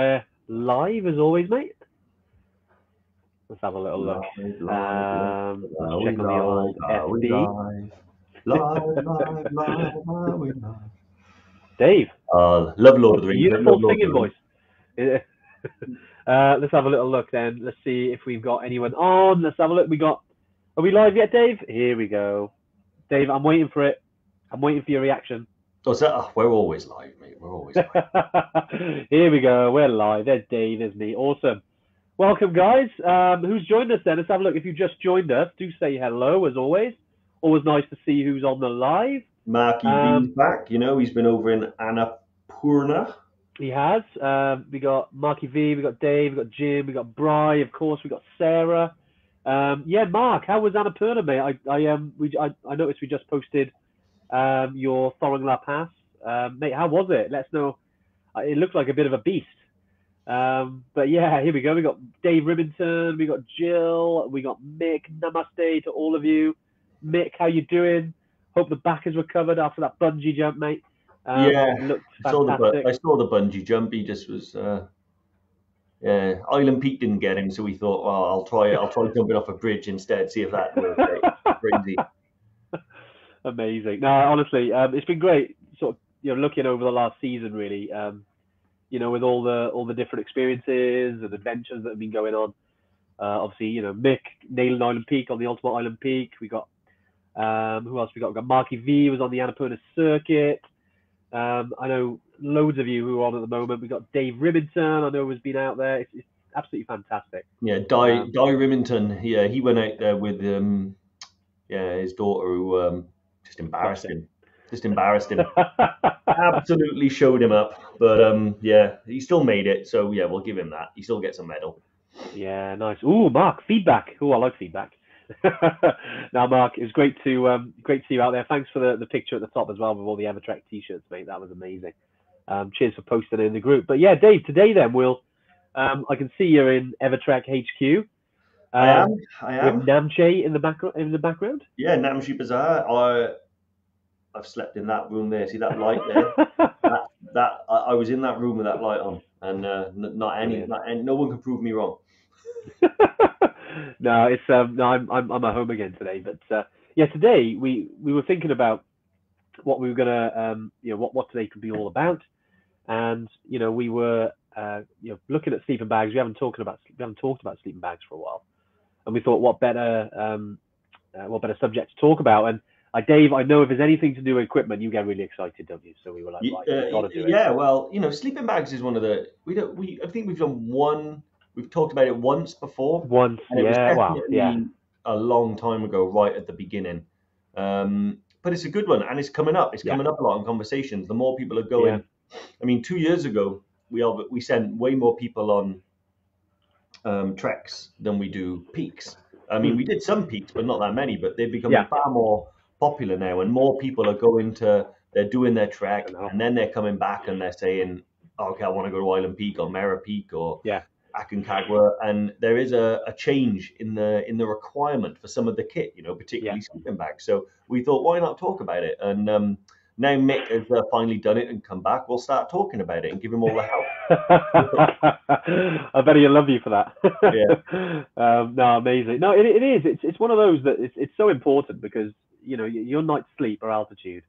Uh, live as always, mate. Let's have a little look. Um, let's check on the old FB. Live, live, live, live, live. Dave, Uh, love Lord of the Rings. beautiful singing voice. uh, let's have a little look then. Let's see if we've got anyone on. Let's have a look. We got. Are we live yet, Dave? Here we go. Dave, I'm waiting for it. I'm waiting for your reaction. Oh, so, oh, we're always live, mate. We're always live. Here we go. We're live. There's Dave. There's me. Awesome. Welcome, guys. Um, who's joined us then? Let's have a look. If you just joined us, do say hello as always. Always nice to see who's on the live. Marky Um, B's back. You know, he's been over in Annapurna. He has. Um, we got Marky V, we got Dave, we got Jim, we got Bry, of course, we got Sarah. Um, yeah, Mark, how was Annapurna, mate? I, I um, we, I, I noticed we just posted um, your Thorong La Pass, um, mate. How was it? Let's know. Uh, It looked like a bit of a beast. Um, but yeah, here we go. We got Dave Ribbington, we got Jill, we got Mick. Namaste to all of you. Mick, how you doing? Hope the back is recovered after that bungee jump, mate. Um, Yeah, looked I saw the fantastic. I saw the bungee jump. He just was. Uh, yeah, Island Peak didn't get him, so we thought, well, I'll try. I'll try jumping off a bridge instead. See if that works. Crazy. Amazing. No, honestly, um, it's been great. Sort of, you know, looking over the last season, really. Um, you know, with all the all the different experiences and adventures that have been going on. Uh, obviously, you know, Mick nailing Island Peak on the Ultimate Island Peak. We got um, who else? We got we got Marky V was on the Annapurna circuit. Um, I know loads of you who are on at the moment. We got Dave Ribbington. I know has been out there. It's, it's absolutely fantastic. Yeah, Di Um, Di Rimington. Yeah, he went out there with um, yeah, his daughter who um, just embarrassed him. Just embarrassed him. Absolutely showed him up. But um, yeah, he still made it. So yeah, we'll give him that. He still gets a medal. Yeah, nice. Ooh, Mark, feedback. Ooh, I like feedback. now, Mark, it was great to um, great to see you out there. Thanks for the, the picture at the top as well with all the Evertrek t-shirts, mate. That was amazing. Um, cheers for posting it in the group. But yeah, Dave, today then we'll um, I can see you're in Evertrek HQ. I Um, am. I With am. Namche in the back in the background. Yeah, Namche Bazaar. I I've slept in that room there. See that light there? that that I, I was in that room with that light on, and uh, n- not any, not, and no one can prove me wrong. no, it's um, no, I'm I'm I'm at home again today. But uh, yeah, today we we were thinking about what we were gonna um, you know what what today could be all about, and you know we were uh, you know looking at sleeping bags. We haven't talking about we haven't talked about sleeping bags for a while, and we thought what better um, uh, what better subject to talk about. And uh, Dave, I know if there's anything to do with equipment, you get really excited, don't you? So we were like, right, uh, got to do it. yeah, well, you know, sleeping bags is one of the we don't we I think we've done one. We've talked about it once before, Once, and it was yeah, wow, yeah, a long time ago, right at the beginning. Um, but it's a good one, and it's coming up. It's Yeah. coming up a lot in conversations. The more people are going, I mean, two years ago we have, we sent way more people on um, treks than we do peaks. I mean, Hmm. we did some peaks, but not that many. But they're becoming Yeah. far more popular now, and more people are going to. They're doing their trek, and then they're coming back and they're saying, "Oh, "Okay, I want to go to Island Peak or Mera Peak or Yeah. Aconcagua." And there is a, a change in the in the requirement for some of the kit, you know, particularly Yeah. sleeping bags. So we thought, why not talk about it? And um, now Mick has uh, finally done it and come back. We'll start talking about it and give him all the help. I bet he'll love you for that. Yeah. um, no, amazing. No, it, it is. It's it's one of those that it's it's so important because you know your night's sleep or altitude.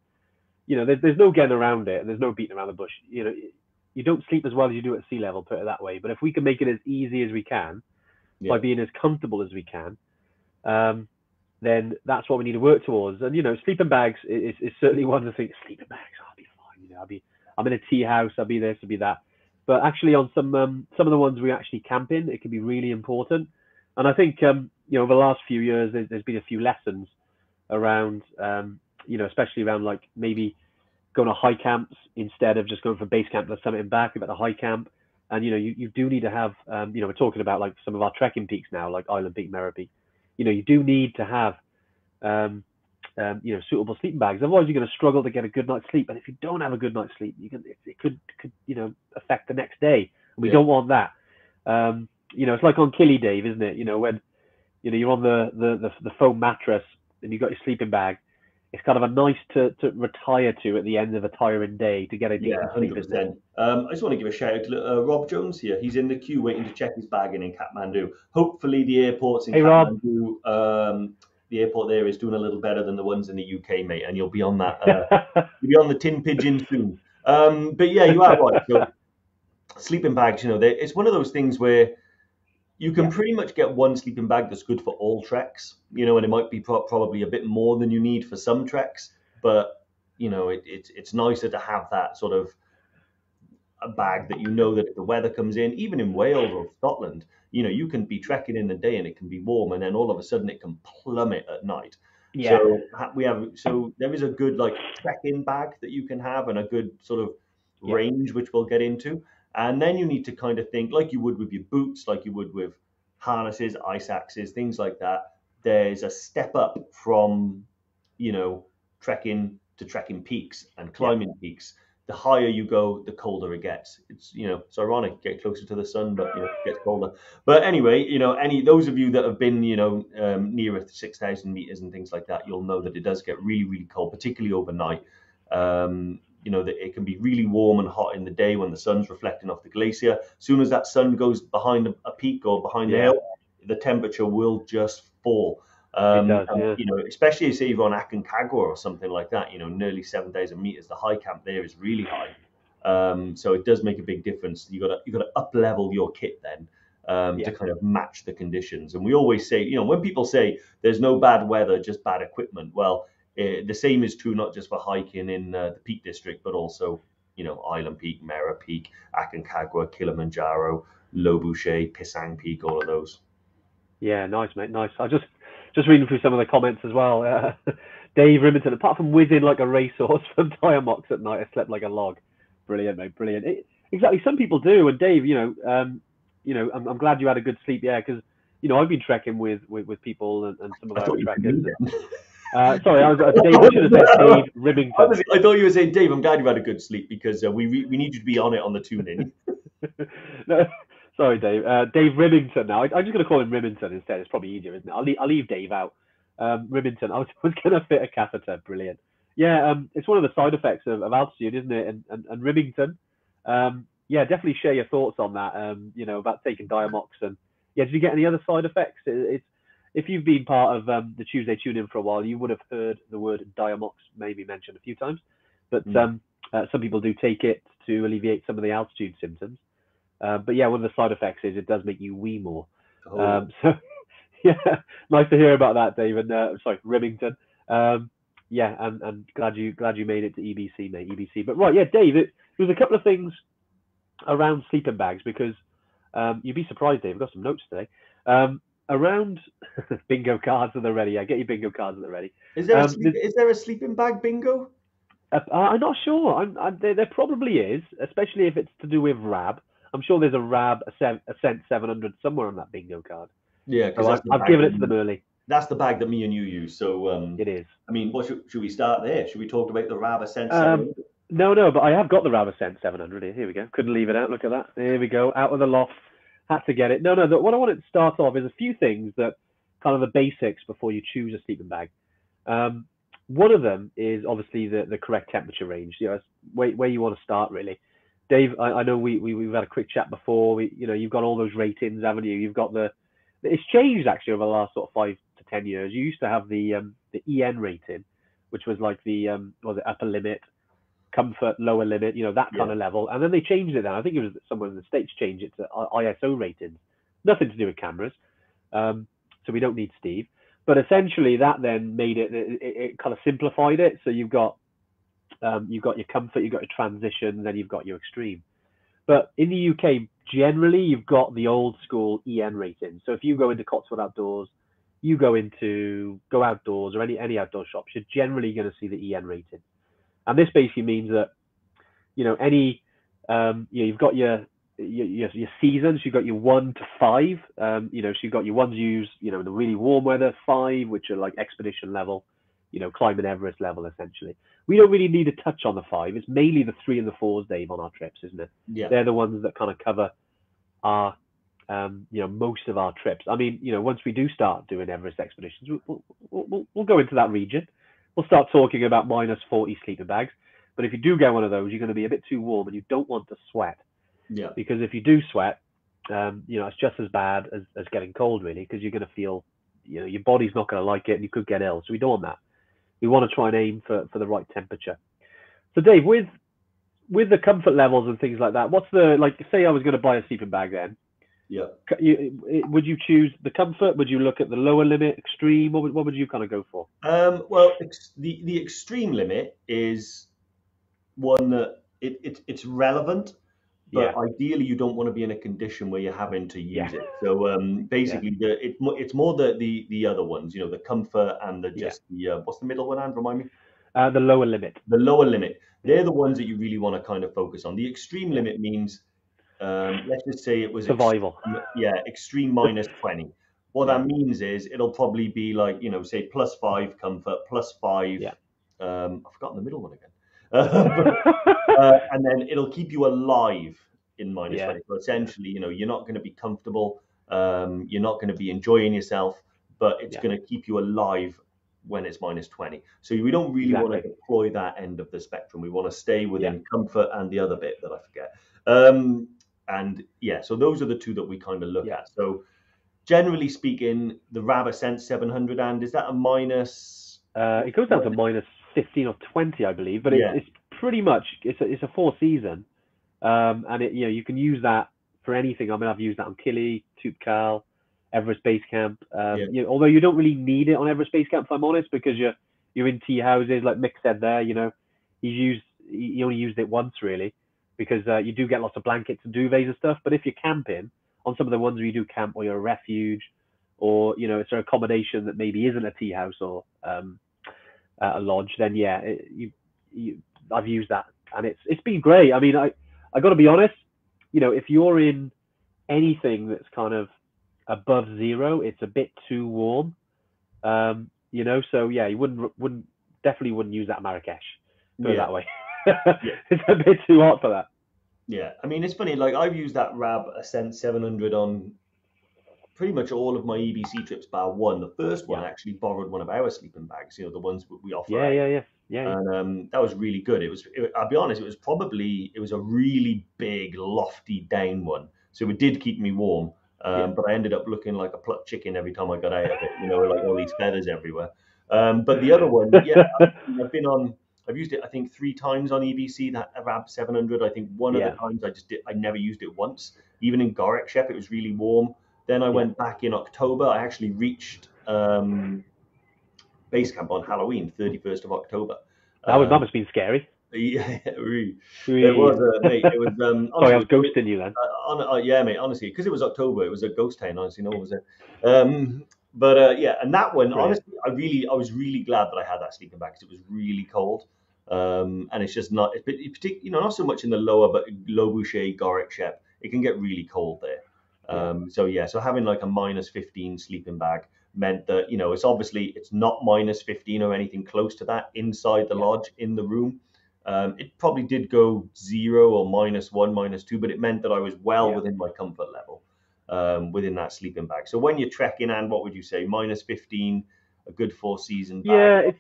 You know, there's there's no getting around it. And there's no beating around the bush. You know, you don't sleep as well as you do at sea level. Put it that way. But if we can make it as easy as we can Yeah. by being as comfortable as we can, um, then that's what we need to work towards. And you know, sleeping bags is, is certainly one of the things. Sleeping bags, I'll be fine. You know, I'll be I'm in a tea house. I'll be this, I'll be that. But actually, on some um, some of the ones we actually camp in, it can be really important. And I think um, you know over the last few years, there's, there's been a few lessons around um, you know especially around like maybe going to high camps instead of just going from base camp to the summit and back. About the high camp, and you know you, you do need to have um, you know we're talking about like some of our trekking peaks now, like Island Peak, Mera Peak. You know you do need to have um, um, you know suitable sleeping bags. Otherwise, you're going to struggle to get a good night's sleep. And if you don't have a good night's sleep, you can it, it could could you know affect the next day. And we Yeah. don't want that. Um, you know, it's like on Kili Dave, isn't it? You know when you know you're on the the the, the foam mattress and you've got your sleeping bag. It's kind of a nice to, to retire to at the end of a tiring day to get a Yeah, sleep. hundred percent. Um, I just want to give a shout out to uh, Rob Jones here. He's in the queue waiting to check his bag in in Kathmandu. Hopefully, the airports in Hey, Kathmandu, um, the airport there is doing a little better than the ones in the UK, mate. And you'll be on that. Uh, you'll be on the tin pigeon soon. Um, but yeah, you are right. So, sleeping bags, you know, it's one of those things where you can Yeah. pretty much get one sleeping bag that's good for all treks. You know, and it might be pro- probably a bit more than you need for some treks, but you know, it, it's it's nicer to have that sort of a bag that you know that if the weather comes in, even in Wales or Scotland, you know, you can be trekking in the day and it can be warm, and then all of a sudden it can plummet at night. yeah. So we have so there is a good like trekking bag that you can have and a good sort of Yeah. range which we'll get into. And then you need to kind of think like you would with your boots, like you would with harnesses, ice axes, things like that. There's a step up from, you know, trekking to trekking peaks and climbing peaks. The higher you go, the colder it gets. It's you know, it's ironic, get closer to the sun, but you know, it gets colder. But anyway, you know, any those of you that have been, you know, um, nearer six thousand meters and things like that, you'll know that it does get really, really cold, particularly overnight. Um, you know that it can be really warm and hot in the day when the sun's reflecting off the glacier. As soon as that sun goes behind a, a peak or behind the hill, the temperature will just fall. Um, does, and, yeah. You know, especially say you're on Aconcagua or something like that. You know, nearly seven thousand meters. The high camp there is really high. Um, so it does make a big difference. You got to you got to up level your kit then um, Yeah. to kind of match the conditions. And we always say, you know, when people say there's no bad weather, just bad equipment. Well, uh, the same is true not just for hiking in uh, the Peak District, but also, you know, Island Peak, Mera Peak, Aconcagua, Kilimanjaro, Lobuche, Pisang Peak, all of those. Yeah, nice, mate. Nice. I just just reading through some of the comments as well. Uh, Dave Remington, apart from whizzing like a racehorse from Diamox at night, I slept like a log. Brilliant, mate. Brilliant. It, exactly. Some people do, and Dave, you know, um, you know, I'm, I'm glad you had a good sleep. Yeah, because you know I've been trekking with with, with people and, and some of our trekkers. Uh, sorry, I was uh, Dave. I should have said Dave. Honestly, I thought you were saying, Dave, I'm glad you had a good sleep because uh, we re- we need you to be on it on the tune in. no, sorry, Dave. Uh, Dave Remington. Now, I, I'm just going to call him Remington instead. It's probably easier, isn't it? I'll leave, I'll leave Dave out. Um. I was, was going to fit a catheter. Brilliant. Yeah, um, it's one of the side effects of, of altitude, isn't it? And, and, and. Um, yeah, definitely share your thoughts on that. Um, you know about taking Diamox and yeah. Did you get any other side effects? It, it's if you've been part of um, the Tuesday Tune In for a while, you would have heard the word Diamox maybe mentioned a few times. But Mm. um, uh, some people do take it to alleviate some of the altitude symptoms. Uh, but yeah, one of the side effects is it does make you wee more. Oh, Um, so yeah, nice to hear about that, David. Uh, sorry, Remington. Um, yeah, and, and glad you glad you made it to EBC, mate. EBC. But right, yeah, Dave. It, there was a couple of things around sleeping bags because um, you'd be surprised, Dave. I've got some notes today. Um, around bingo cards are they ready? I get your bingo cards at the ready. is there a um, sleep, is there a sleeping bag bingo? Uh, I'm not sure. I'm, I'm, there, there probably is, especially if it's to do with RAB. I'm sure there's a RAB Ascent, Ascent 700 somewhere on that bingo card. Yeah, So because I've, I've given it to them early. that's the bag that me and you use. So, um, It is. I mean, what should, should we start there? Should we talk about the Rab Ascent Um, 700? No, no, but I have got the RAB Ascent 700 here. Here we go. Couldn't leave it out. Look at that. There we go. Out of the loft. Had to get it. No, no. The, what I wanted to start off is a few things that kind of the basics before you choose a sleeping bag. Um, one of them is obviously the, the correct temperature range. You know, where, where you want to start really. Dave, I, I know we, we we've had a quick chat before. We, you know, you've got all those ratings, haven't you? You've got the. It's changed actually over the last sort of five to ten years. You used to have the um, the EN rating, which was like the um, was it upper limit, comfort, lower limit, you know, that kind Yeah. of level. And then they changed it. Now I think it was someone in the states changed it to ISO ratings. Nothing to do with cameras, um, so we don't need Steve. But essentially, that then made it, it, it, it kind of simplified it. So you've got um, you've got your comfort, you've got your transition, then you've got your extreme. But in the UK, generally, you've got the old school EN rating. So if you go into Cotswold Outdoors, you go into Go Outdoors or any any outdoor shops, you're generally going to see the EN rating. And this basically means that you know any um, you know, you've got your your, your seasons. You've got your one to five. Um, you know, so you've got your ones used. You know, in the really warm weather, five, which are like expedition level. You know, climbing Everest level essentially. We don't really need to touch on the five. It's mainly the three and the fours, Dave, on our trips, isn't it? Yeah. They're the ones that kind of cover our, um, you know, most of our trips. I mean, you know, once we do start doing Everest expeditions, we'll, we'll, we'll, we'll go into that region. We'll start talking about minus 40 sleeping bags. But if you do get one of those, you're going to be a bit too warm and you don't want to sweat. Yeah. Because if you do sweat, um, you know, it's just as bad as, as getting cold, really, because you're going to feel, you know, your body's not going to like it and you could get ill. So we don't want that. We want to try and aim for, for the right temperature. So, Dave, with with the comfort levels and things like that, what's the, like, say I was going to buy a sleeping bag then, Yeah. you, would you choose the comfort? Would you look at the lower limit, extreme? What would, what would you kind of go for? Um, well, ex- the the extreme limit is one that it, it it's relevant, but Yeah. ideally you don't want to be in a condition where you're having to use Yeah. it. So um, basically, the it, it's more the, the the other ones, you know, the comfort and the Yeah. just the uh, what's the middle one? And remind me, Uh, the lower limit. the lower limit. They're the ones that you really want to kind of focus on. The extreme limit means, um, let's just say it was Survival. yeah, extreme minus 20. What that means is it'll probably be like, you know, say plus five comfort, plus five. Yeah. Um, I've forgotten the middle one again. uh, and then it'll keep you alive in minus Yeah. 20. So essentially, you know, you're not going to be comfortable. Um, you're not going to be enjoying yourself, but it's Yeah. going to keep you alive when it's minus 20. So we don't really want to deploy that end of the spectrum. We want to stay within Yeah. comfort and the other bit that I forget. Um, and yeah, so those are the two that we kind of look Yeah. at. So generally speaking, the Rab Ascent 700 and is that a minus? Uh, it goes down to minus 15 or 20, I believe, but it's, Yeah. it's pretty much it's a, it's a four season, um, and it you know you can use that for anything. I mean, I've used that on Kili, Toubkal, Everest Base Camp. Um, Yeah. you know, although you don't really need it on Everest Base Camp, if I'm honest, because you're you're in tea houses, like Mick said there. You know, he's used he only used it once really, because uh, you do get lots of blankets and duvets and stuff. But if you're camping on some of the ones where you do camp, or you're a refuge, or you know it's an accommodation that maybe isn't a tea house or um, a lodge, then yeah, it, you, you, I've used that and it's it's been great. I mean, I I got to be honest, you know, if you're in anything that's kind of above zero, it's a bit too warm, um, you know. So yeah, you wouldn't wouldn't definitely wouldn't use that Marrakesh. Put it Yeah. that way. it's a bit too hot for that. Yeah, I mean it's funny. Like I've used that Rab Ascent 700 on pretty much all of my EBC trips, bar one. The first one Yeah. I actually borrowed one of our sleeping bags. You know, the ones we offer. Yeah, yeah, yeah, yeah. and um, that was really good. It was, it, I'll be honest, it was probably it was a really big, lofty down one, so it did keep me warm. Um, Yeah. But I ended up looking like a plucked chicken every time I got out of it. You know, like all these feathers everywhere. Um, but the other one, yeah, I've been on. I've used it, I think, three times on EBC. That Rab 700. I think one Yeah. of the times I just did, I never used it once. Even in Gorak Shep, it was really warm. Then I went back in October. I actually reached um, base camp on Halloween, 31st of October. that was Um, that must have been scary. yeah, really. It was, uh, mate. It was. Um, Sorry, I was ghosting you then. uh, on, uh, yeah, mate. Honestly, because it was October, it was a ghost town. Honestly, no one was there. Um, but uh, yeah, and that one, Brilliant. honestly, I really, I was really glad that I had that sleeping bag because it was really cold. Um, and it's just not, it's, it, partic- you know, not so much in the lower, but low Boucher, Gorak Shep, it can get really cold there. Um, so yeah, so having like a minus 15 sleeping bag meant that you know it's obviously it's not minus 15 or anything close to that inside the lodge in the room. Um, it probably did go zero or minus one, minus two, but it meant that I was well Yeah. within my comfort level um, within that sleeping bag. So when you're trekking, and what would you say, minus 15, a good four season bag? Yeah, it's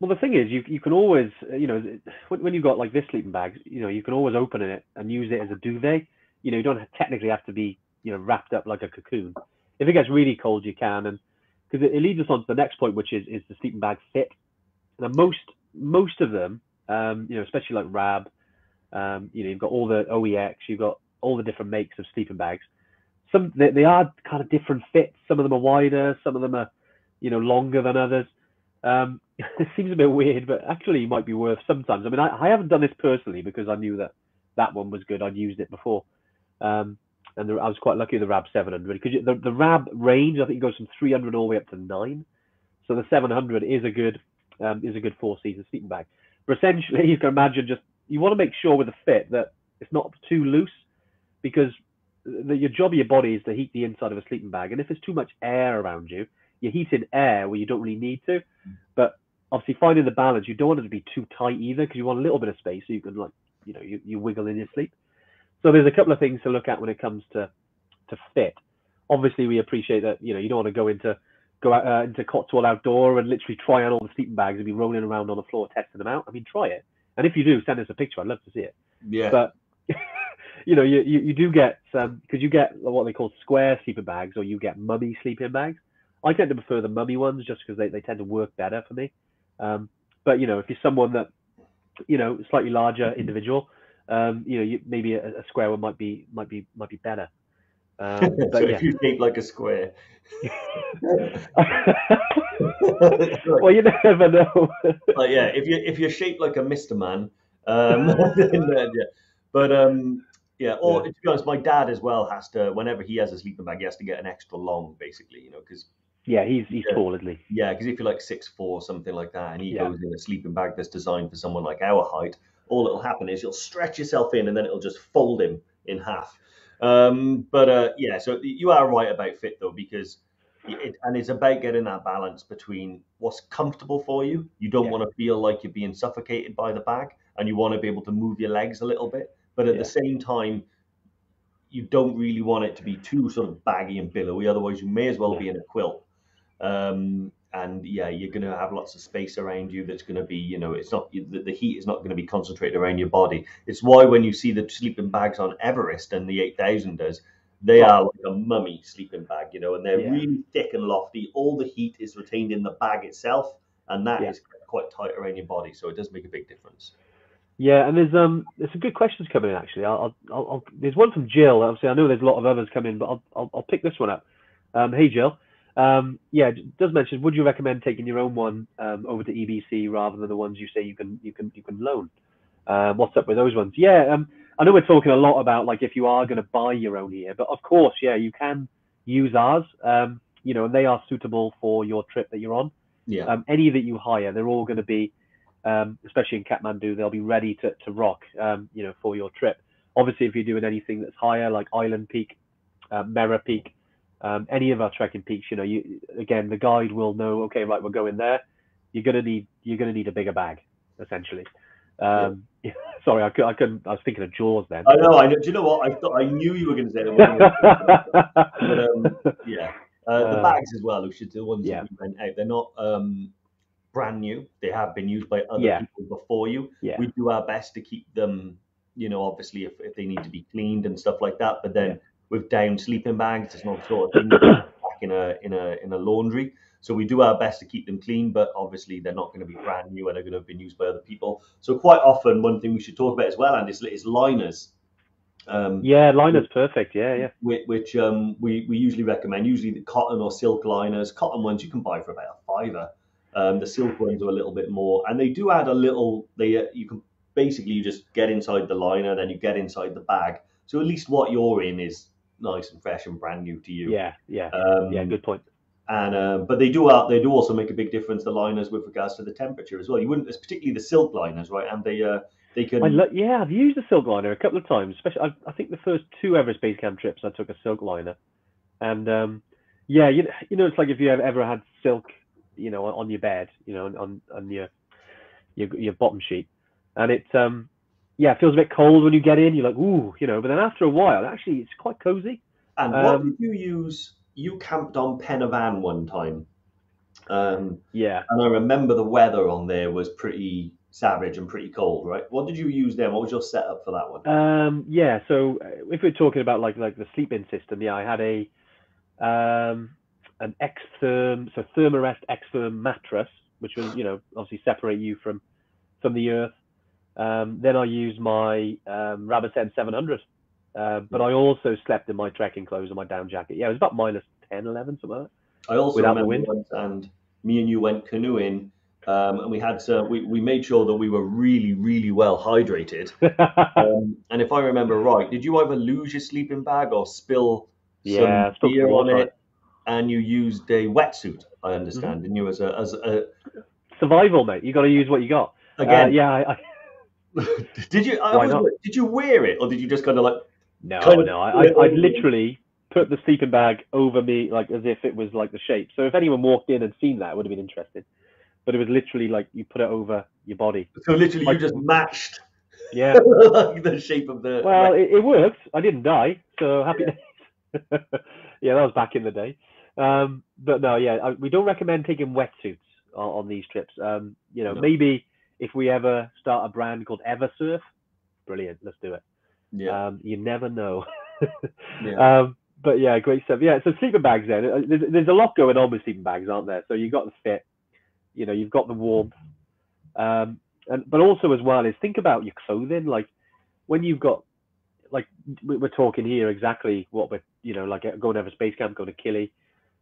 well. The thing is, you you can always, uh, you know, when, when you've got like this sleeping bag, you know, you can always open it and use it as a duvet. You know, you don't technically have to be, you know, wrapped up like a cocoon. If it gets really cold, you can, and because it, it leads us on to the next point, which is is the sleeping bag fit. Now, most most of them, um, you know, especially like Rab, um, you know, you've got all the OEX, you've got all the different makes of sleeping bags. Some they, they are kind of different fits. Some of them are wider, some of them are, you know, longer than others. Um, it seems a bit weird, but actually, it might be worth sometimes. I mean, I, I haven't done this personally because I knew that that one was good. I'd used it before, um, and the, I was quite lucky with the Rab 700 because the the Rab range I think it goes from 300 all the way up to nine. So the 700 is a good um, is a good four season sleeping bag. But essentially, you can imagine just you want to make sure with the fit that it's not too loose because the, your job of your body is to heat the inside of a sleeping bag, and if there's too much air around you, you're heating air where you don't really need to. But obviously, finding the balance, you don't want it to be too tight either because you want a little bit of space so you can like you know you, you wiggle in your sleep. So there's a couple of things to look at when it comes to to fit. Obviously, we appreciate that you know you don't want to go into go out uh, into Cotswold Outdoor and literally try on all the sleeping bags and be rolling around on the floor testing them out. I mean, try it. And if you do, send us a picture. I'd love to see it. Yeah. But you know, you, you, you do get um because you get what they call square sleeping bags or you get mummy sleeping bags. I tend to prefer the mummy ones just because they, they tend to work better for me. Um, but you know, if you're someone that you know slightly larger individual, um, you know, you, maybe a, a square one might be might be might be better. Um, so but yeah. if you shape like a square. well, you never know. Like, yeah, if you if you're shaped like a Mister Man, um, then, uh, yeah. But um, yeah. Or Yeah. to be honest, my dad as well has to. Whenever he has a sleeping bag, he has to get an extra long, basically. You know, because yeah, he's he's Yeah. tall, isn't he? yeah, because if you're like six four, something like that, and he Yeah. goes in a sleeping bag that's designed for someone like our height, all that'll happen is you'll stretch yourself in, and then it'll just fold him in half. Um, but uh, yeah, so you are right about fit though, because it, and it's about getting that balance between what's comfortable for you. You don't Yeah. want to feel like you're being suffocated by the bag, and you want to be able to move your legs a little bit, but at the same time. You don't really want it to be too sort of baggy and billowy, otherwise you may as well be in a quilt. Um, and yeah, you're going to have lots of space around you. That's going to be, you know, it's not the, the heat is not going to be concentrated around your body. It's why when you see the sleeping bags on Everest and the 8000ers, they are like a mummy sleeping bag, you know, and they're Yeah. really thick and lofty. All the heat is retained in the bag itself, and that is Yeah. quite tight around your body. So it does make a big difference. Yeah, and there's um there's some good questions coming in actually. I'll, I'll, I'll there's one from Jill. Obviously, I know there's a lot of others coming, in, but I'll I'll, I'll pick this one up. Um, hey Jill. Um, yeah, does mention. Would you recommend taking your own one um, over to EBC rather than the ones you say you can you can you can loan? Um, what's up with those ones? Yeah, um, I know we're talking a lot about like if you are going to buy your own here, but of course, yeah, you can use ours. Um, you know, and they are suitable for your trip that you're on. Yeah. Um, any that you hire, they're all going to be, um, especially in Kathmandu, they'll be ready to, to rock, um, you know, for your trip. Obviously, if you're doing anything that's higher, like Island Peak, uh, Mera Peak, um, any of our trekking peaks, you know, you again, the guide will know, okay, right, we're going there. You're gonna need you're gonna need a bigger bag, essentially. Um, sorry, I, I couldn't. I was thinking of Jaws then. I know. I know. Do you know what? I thought I knew you were going to say that. but um, yeah, uh, the Uh, bags as well. We should the ones yeah. that we went out. They're not um, brand new. They have been used by other Yeah. people before you. yeah, We do our best to keep them. You know, obviously, if, if they need to be cleaned and stuff like that. But then Yeah. With down sleeping bags, it's not sort of thing you can back in a in a in a laundry. So we do our best to keep them clean, but obviously they're not going to be brand new and they're going to have been used by other people. So quite often, one thing we should talk about as well, and is, is liners. Um, yeah. Liner's perfect. Yeah, yeah, which, which um, we, we usually recommend. Usually the cotton or silk liners. Cotton ones you can buy for about a fiver. Um, the silk ones are a little bit more, and they do add a little. They uh, you can basically you just get inside the liner, then you get inside the bag. So at least what you're in is nice and fresh and brand new to you. yeah, yeah, Um, yeah. Good point. And um, but they do out they do also make a big difference. The liners with regards to the temperature as well. You wouldn't, it's particularly the silk liners, right? And they uh, they can. I lo- yeah, I've used the silk liner a couple of times. Especially, I, I think the first two Everest Base Camp trips, I took a silk liner, and um, yeah, you you know, it's like if you have ever had silk, you know, on, on your bed, you know, on on your your your bottom sheet, and it um, yeah, it feels a bit cold when you get in. You're like, ooh, you know, but then after a while, actually, it's quite cozy. And what Um, did you use? You camped on Pen y Fan one time, um, Yeah. and I remember the weather on there was pretty savage and pretty cold, right? What did you use then? What was your setup for that one? Um, yeah, so uh, if we're talking about like like the sleep-in system, yeah, I had a um, an X-Therm, so Thermarest X-Therm mattress, which was you know obviously separate you from from the earth. Um, then I used my um, Rabbit 700, uh, but I also slept in my trekking clothes and my down jacket. Yeah, it was about minus 10, 11, something like I also without the wind? and me and you went canoeing, um, and we had to, we, we made sure that we were really, really well hydrated. Um, and if I remember right, did you either lose your sleeping bag or spill Yeah, some beer on it? And you used a wetsuit, I Mm-hmm. understand, didn't you? As a, as a, Survival, mate. You got to use what you got. Uh, again, yeah, I, I, did you? I Why was, not? did you wear it, or did you just kind of like? No, kind of no. I, I, I'd literally put the sleeping bag over me, like as if it was like the shape. So if anyone walked in and seen that, it would have been interesting. But it was literally like you put it over your body. So literally, Like- you just matched Yeah. like the shape of the. Well, it, it worked. I didn't die, so happy days. yeah, that was back in the day. Um, but no, yeah, I, we don't recommend taking wetsuits on, on these trips. Um, you know, No. maybe if we ever start a brand called Eversurf, brilliant, let's do it. Yeah. Um, you never know. Yeah. Um, but yeah, great stuff. Yeah, so sleeping bags then. uh, There's, there's a lot going on with sleeping bags, aren't there? So you've got the fit, you know, you've got the warmth, um, and but also as well is think about your clothing. Like when you've got, like we- we're talking here exactly what we're, you know, like uh, going over space camp, going to Kili.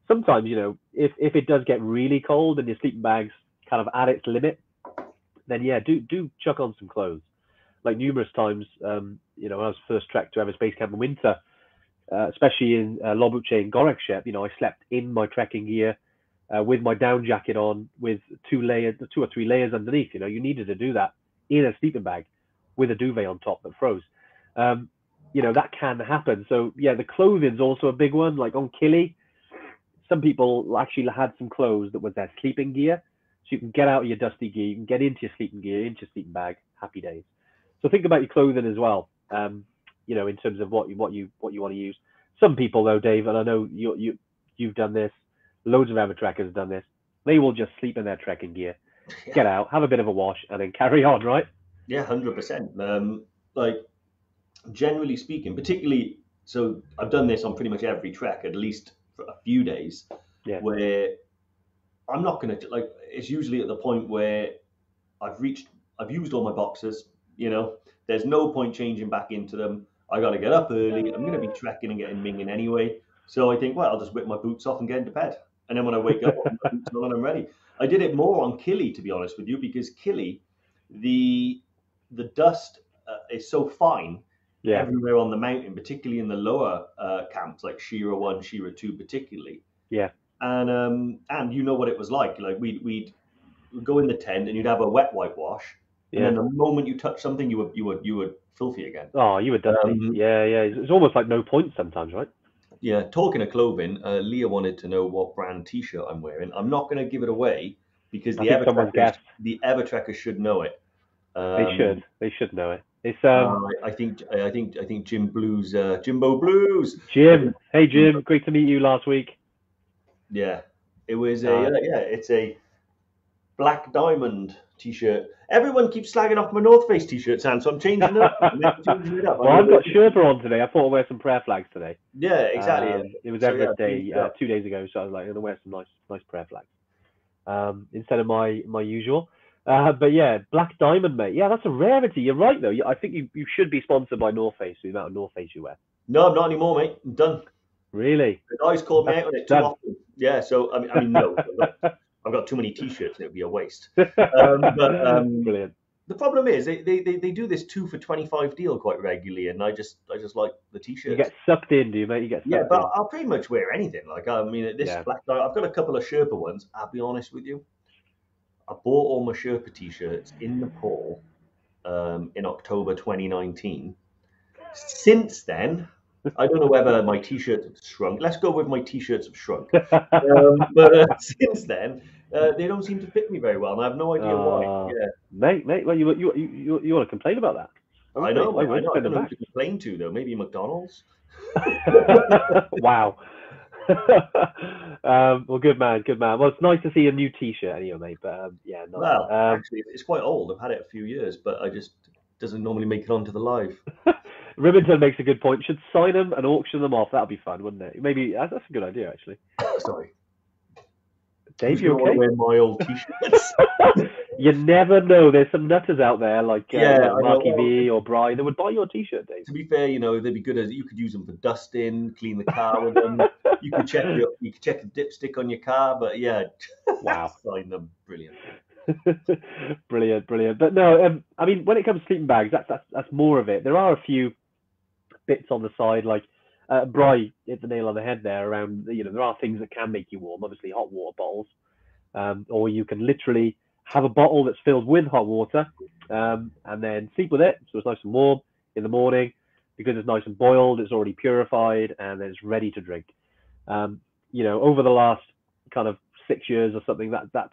Sometimes you know, if if it does get really cold and your sleeping bag's kind of at its limit, then yeah, do do chuck on some clothes. Like numerous times, um, you know, when I was first trekked to Everest Base Camp in winter, uh, especially in uh, Lobuche and Gorak Shep, you know, I slept in my trekking gear uh, with my down jacket on, with two layers, two or three layers underneath. You know, you needed to do that in a sleeping bag with a duvet on top that froze. Um, you know, that can happen. So yeah, the clothing's also a big one. Like on Kili, some people actually had some clothes that was their sleeping gear, so you can get out of your dusty gear, you can get into your sleeping gear, into your sleeping bag. Happy days. So think about your clothing as well. Um, you know, in terms of what you what you what you want to use. Some people though, Dave, and I know you you you've done this. Loads of amateur trekkers have done this. They will just sleep in their trekking gear, get out, have a bit of a wash, and then carry on. Right? Yeah, hundred percent. Um, like generally speaking, particularly so I've done this on pretty much every trek, at least for a few days, Yeah. where I'm not gonna like. It's usually at the point where I've reached, I've used all my boxes. You know, there's no point changing back into them. I got to get up early. I'm gonna be trekking and getting minging anyway. So I think, well, I'll just whip my boots off and get into bed. And then when I wake up, I'll put my boots on and I'm ready. I did it more on Kili, to be honest with you, because Kili, the the dust uh, is so fine Yeah. everywhere on the mountain, particularly in the lower uh, camps like Shira One, Shira Two, particularly. Yeah. And um, and you know what it was like. Like we'd we'd go in the tent and you'd have a wet whitewash, and then the moment you touch something, you were you were you were filthy again. Oh, you were dusty. Um, yeah, yeah. It's, it's almost like no point sometimes, right? Yeah. Talking of clothing, uh, Leah wanted to know what brand T-shirt I'm wearing. I'm not going to give it away because the think someone's Evertrekkers, guessed. the Evertrekkers should know it. They Um, should. They should know it. It's um uh, I think I think I think Jim Blues, uh, Jimbo Blues. Jim. Hey Jim, great to meet you last week. Yeah, it was a Uh, uh, yeah, it's a black diamond t-shirt. Everyone keeps slagging off my North Face t-shirt, Sam, so I'm changing it up. Changing it up. Well, I've got Sherpa on today. I thought I'd wear some prayer flags today. Yeah, exactly. Um, it was So, yeah, Day please, uh, two days ago, so I was like, I'm gonna wear some nice, nice prayer flags um, instead of my my usual. Uh, but yeah, Black Diamond, mate. Yeah, that's a rarity. You're right though. I think you, you should be sponsored by North Face. The amount of North Face you wear. No, I'm not anymore, mate. I'm done. Really? The guys called me That's out on it too done. often. Yeah, so I mean, I mean, no, I've got, I've got too many t-shirts and it'd be a waste. Um, but um, Brilliant. the problem is they, they, they, do this two for 25 deal quite regularly, and I just I just like the t-shirts. You get sucked in, do you, mate? You get sucked Yeah, in. but I'll pretty much wear anything. Like I mean, this Yeah. black I've got a couple of Sherpa ones. I'll be honest with you. I bought all my Sherpa t-shirts in Nepal um, in October 2019. Since then, I don't know whether my t-shirts have shrunk. Let's go with my t-shirts have shrunk. Um, but uh, since then, uh, they don't seem to fit me very well, and I have no idea Ah. why. Yeah, mate, mate, well, you you you you, want to complain about that? I know. I I, would know. I don't know who to complain to though. Maybe McDonald's. wow. um, well, good man, good man. Well, it's nice to see a new T-shirt anyway, mate. But um, yeah, no. Well, um, actually, it's quite old. I've had it a few years, but I just doesn't normally make it onto the live. Rivington makes a good point. Should sign them and auction them off. That'd be fun, wouldn't it? Maybe that's that's a good idea, actually. Sorry. Dave, you okay? Wear my old t-shirts. you never know. There's some nutters out there like uh, Yeah. Marky V or Bry that would buy your T-shirt, Dave. to be fair, you know they'd be good as you could use them for dusting, clean the car with them. You could check your, you could check the dipstick on your car, but yeah, Wow. sign them, brilliant. brilliant, brilliant. But no, um, I mean, when it comes to sleeping bags, that's that's that's more of it. There are a few bits on the side, like uh, Bry hit the nail on the head there. Around you know, there are things that can make you warm. Obviously, hot water bottles, um, or you can literally have a bottle that's filled with hot water, um, and then sleep with it, so it's nice and warm in the morning because it's nice and boiled. It's already purified, and then it's ready to drink. Um, you know, over the last kind of six years or something, that that's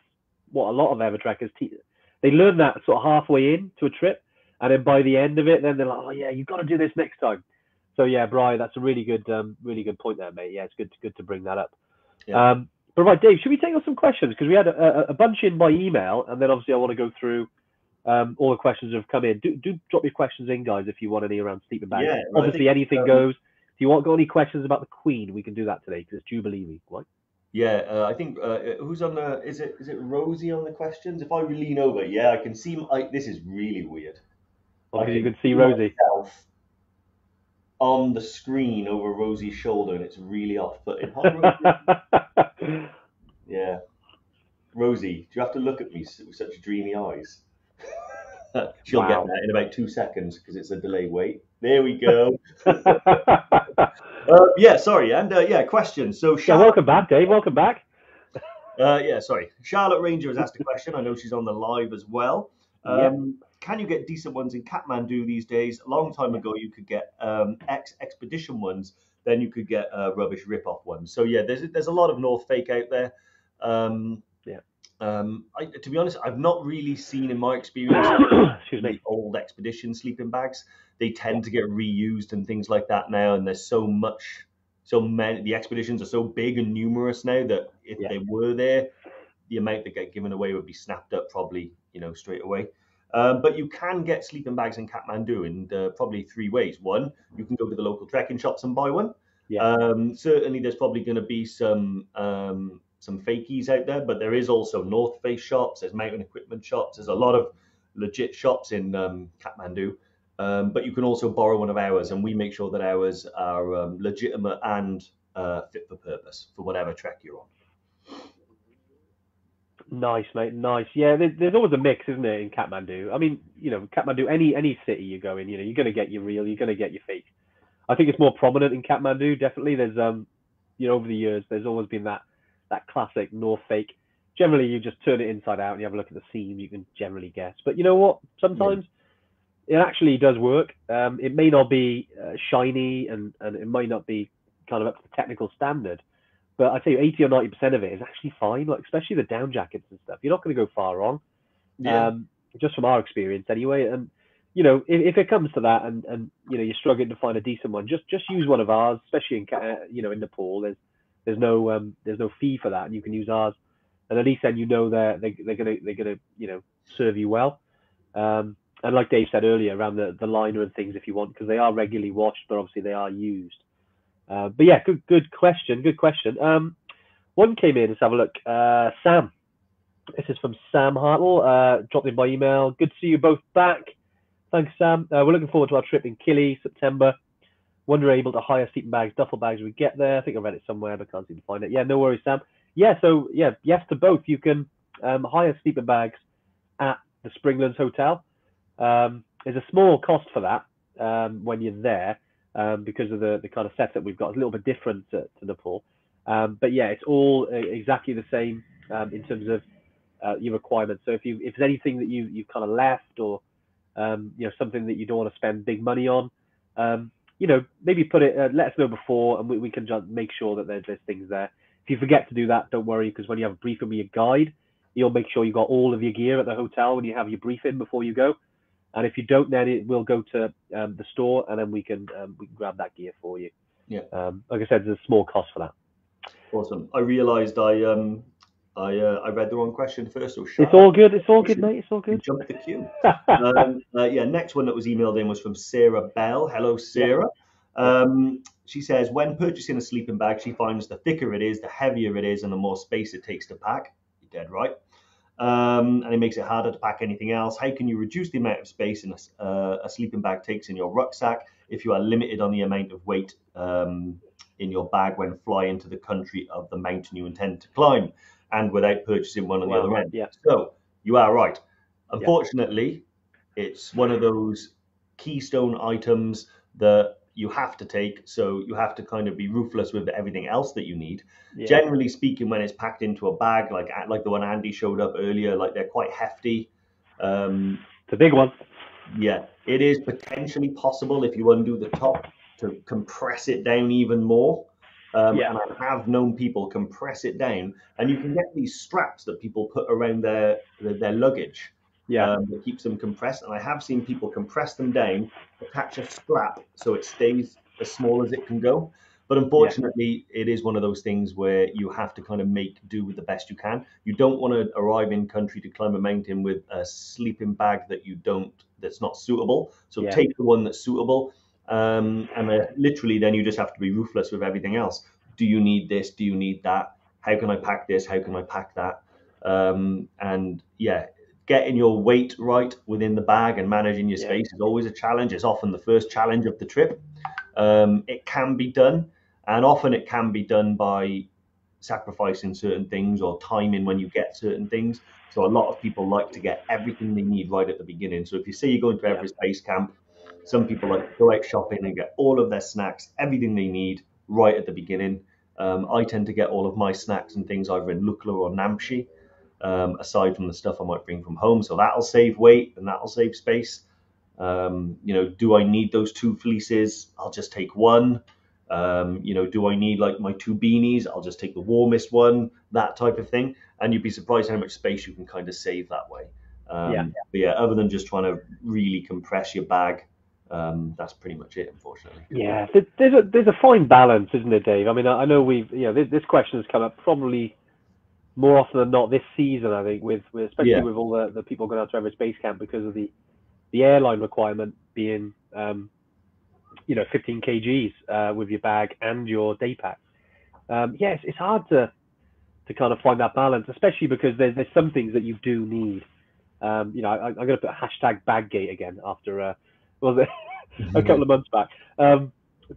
what a lot of Evertrekkers te- they learn that sort of halfway in to a trip, and then by the end of it, then they're like, oh yeah, you've got to do this next time. So yeah, Brian, that's a really good, um, really good point there, mate. Yeah, it's good, good to bring that up. Yeah. Um, but right, Dave, should we take on some questions? Because we had a, a, bunch in by email, and then obviously I want to go through um, all the questions that have come in. Do, do drop your questions in, guys, if you want any around sleeping bags. Yeah, obviously, anything um, goes. If you want got any questions about the Queen, we can do that today because it's Jubilee week, right? Yeah, uh, I think uh, who's on the? Is it is it Rosie on the questions? If I lean over, yeah, I can see. I, this is really weird. I Obviously, you can can see Rosie. myself on the screen over Rosie's shoulder, and it's really off-putting. Hi, yeah, Rosie, do you have to look at me with such dreamy eyes? She'll Wow. get that in about two seconds because it's a delay wait. There we go. Uh, yeah, sorry, and uh, yeah, question. So yeah, welcome back, Dave. Welcome back. uh, yeah, sorry, Charlotte Ranger has asked a question. I know she's on the live as well. Um, Can you get decent ones in Kathmandu these days? A long time ago, you could get um, X expedition ones. Then you could get uh, rubbish rip-off ones. So yeah, there's there's a lot of North fake out there. Um, Yeah. Um, I, to be honest, I've not really seen in my experience old expedition sleeping bags. They tend to get reused and things like that now, and there's so much, so many. The expeditions are so big and numerous now that if Yeah. they were there, the amount that get given away would be snapped up probably, you know, straight away. Um, but you can get sleeping bags in Kathmandu in uh, probably three ways. One, you can go to the local trekking shops and buy one. Yeah. Um, certainly, there's probably going to be some um, some fakies out there, but there is also North Face shops. There's mountain equipment shops. There's a lot of legit shops in um, Kathmandu. Um, but you can also borrow one of ours, and we make sure that ours are um, legitimate and uh, fit for purpose for whatever trek you're on. Nice, mate. Nice. Yeah, there, there's always a mix, isn't there, in Kathmandu? I mean, you know, Kathmandu, any any city you go in, you know, you're gonna get your real, you're gonna get your fake. I think it's more prominent in Kathmandu. Definitely, there's um, you know, over the years, there's always been that that classic North fake. Generally, you just turn it inside out and you have a look at the seam. You can generally guess. But you know what? Sometimes it actually does work. Um, it may not be uh, shiny and and it might not be kind of up to the technical standard. But I tell you, 80 or 90 percent of it is actually fine. Like especially the down jackets and stuff. You're not going to go far wrong. Um, just from our experience, anyway. And you know, if, if it comes to that, and and you know, you're struggling to find a decent one, just just use one of ours. Especially in uh, you know in Nepal, there's there's no um there's no fee for that, and you can use ours. And at least then you know they're they, they're gonna they're gonna you know serve you well. Um, and like Dave said earlier, around the the liner and things, if you want, because they are regularly washed, but obviously they are used. Uh, but yeah, good good question, good question. Um, one came in. Let's have a look. Uh, Sam. This is from Sam Hartle. Uh, dropped in by email. Good to see you both back. Thanks, Sam. Uh, we're looking forward to our trip in Kili, September. When we're able to hire sleeping bags, duffel bags, we get there. I think I read it somewhere, but can't seem to find it. Yeah, no worries, Sam. Yeah, so yeah, yes to both. You can um, hire sleeping bags at the Springlands Hotel. Um, there's a small cost for that um, when you're there um, because of the, the kind of setup we've got. It's a little bit different to, to Nepal. Um, but yeah, it's all uh, exactly the same um, in terms of uh, your requirements. So if you if there's anything that you you've kind of left or um, you know something that you don't want to spend big money on, um, you know maybe put it uh, let us know before and we, we can just make sure that there's, there's things there. If you forget to do that, don't worry because when you have a briefing with your guide, you'll make sure you got all of your gear at the hotel when you have your briefing before you go. And if you don't, then it will go to um, the store and then we can um, we can grab that gear for you. Yeah. Um, like I said, there's a small cost for that. Awesome. I realised I um I uh, I read the wrong question first. So It's all good. It's all good, mate. It's all good. jumped the queue. um, uh, yeah, next one that was emailed in was from Sarah Bell. Hello, Sarah. Um, she says, when purchasing a sleeping bag, she finds the thicker it is, the heavier it is, and the more space it takes to pack. You're dead right. Um, and it makes it harder to pack anything else. How can you reduce the amount of space in a, uh, a sleeping bag takes in your rucksack if you are limited on the amount of weight um, in your bag when flying to the country of the mountain you intend to climb, and without purchasing one on the other end? yeah. So you are right. Unfortunately, it's one of those keystone items that you have to take. So you have to kind of be ruthless with everything else that you need. Yeah. Generally speaking, when it's packed into a bag, like like the one Andy showed up earlier, like they're quite hefty. Um, It's a big one. yeah, it is potentially possible if you undo the top to compress it down even more. Um, Yeah. And I have known people compress it down, and you can get these straps that people put around their their, their luggage Yeah. um, that keeps them compressed. And I have seen people compress them down, attach a strap so it stays as small as it can go. But unfortunately, yeah. it is one of those things where you have to kind of make do with the best you can. You don't want to arrive in country to climb a mountain with a sleeping bag that you don't that's not suitable. So yeah. take the one that's suitable, um, and uh, literally then you just have to be ruthless with everything else. Do you need this? Do you need that? How can I pack this? How can I pack that? Um, and yeah, getting your weight right within the bag and managing your space yeah. is always a challenge. It's often the first challenge of the trip. Um, it can be done, and often it can be done by sacrificing certain things or timing when you get certain things. So a lot of people like to get everything they need right at the beginning. So if you say you're going to Everest. Base Camp, some people like to go out shopping and get all of their snacks, everything they need right at the beginning. Um, I tend to get all of my snacks and things either in Lukla or Namche um, aside from the stuff I might bring from home. So that'll save weight and that'll save space. Um, you know, do I need those two fleeces? I'll just take one. Um, you know, do I need like my two beanies? I'll just take the warmest one, that type of thing. And you'd be surprised how much space you can kind of save that way. Um, yeah. But yeah, other than just trying to really compress your bag, um, that's pretty much it, unfortunately. Yeah, there's a there's a fine balance, isn't there, Dave? I mean, I know we've you know this, this question has come up probably more often than not this season, I think, with, with especially yeah. with all the, the people going out to Everest Base Camp because of the the airline requirement being um, you know 15 kgs uh, with your bag and your day pack. Um, yes, it's hard to to kind of find that balance, especially because there's there's some things that you do need. Um, you know, I, am going to put hashtag baggate again after uh, was it a couple of months back. Um,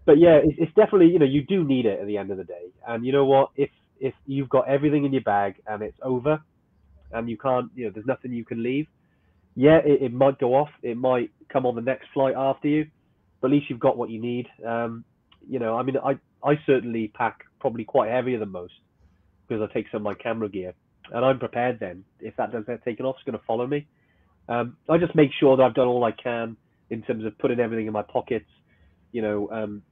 but yeah, it's, it's definitely you know you do need it at the end of the day, and you know what if if you've got everything in your bag and it's over and you can't, you know, there's nothing you can leave, yeah, it, it might go off. It might come on the next flight after you, but at least you've got what you need. Um, you know, I mean, I, I certainly pack probably quite heavier than most because I take some of my camera gear and I'm prepared then. If that does get taken off, it's going to follow me. Um, I just make sure that I've done all I can in terms of putting everything in my pockets. You know, um,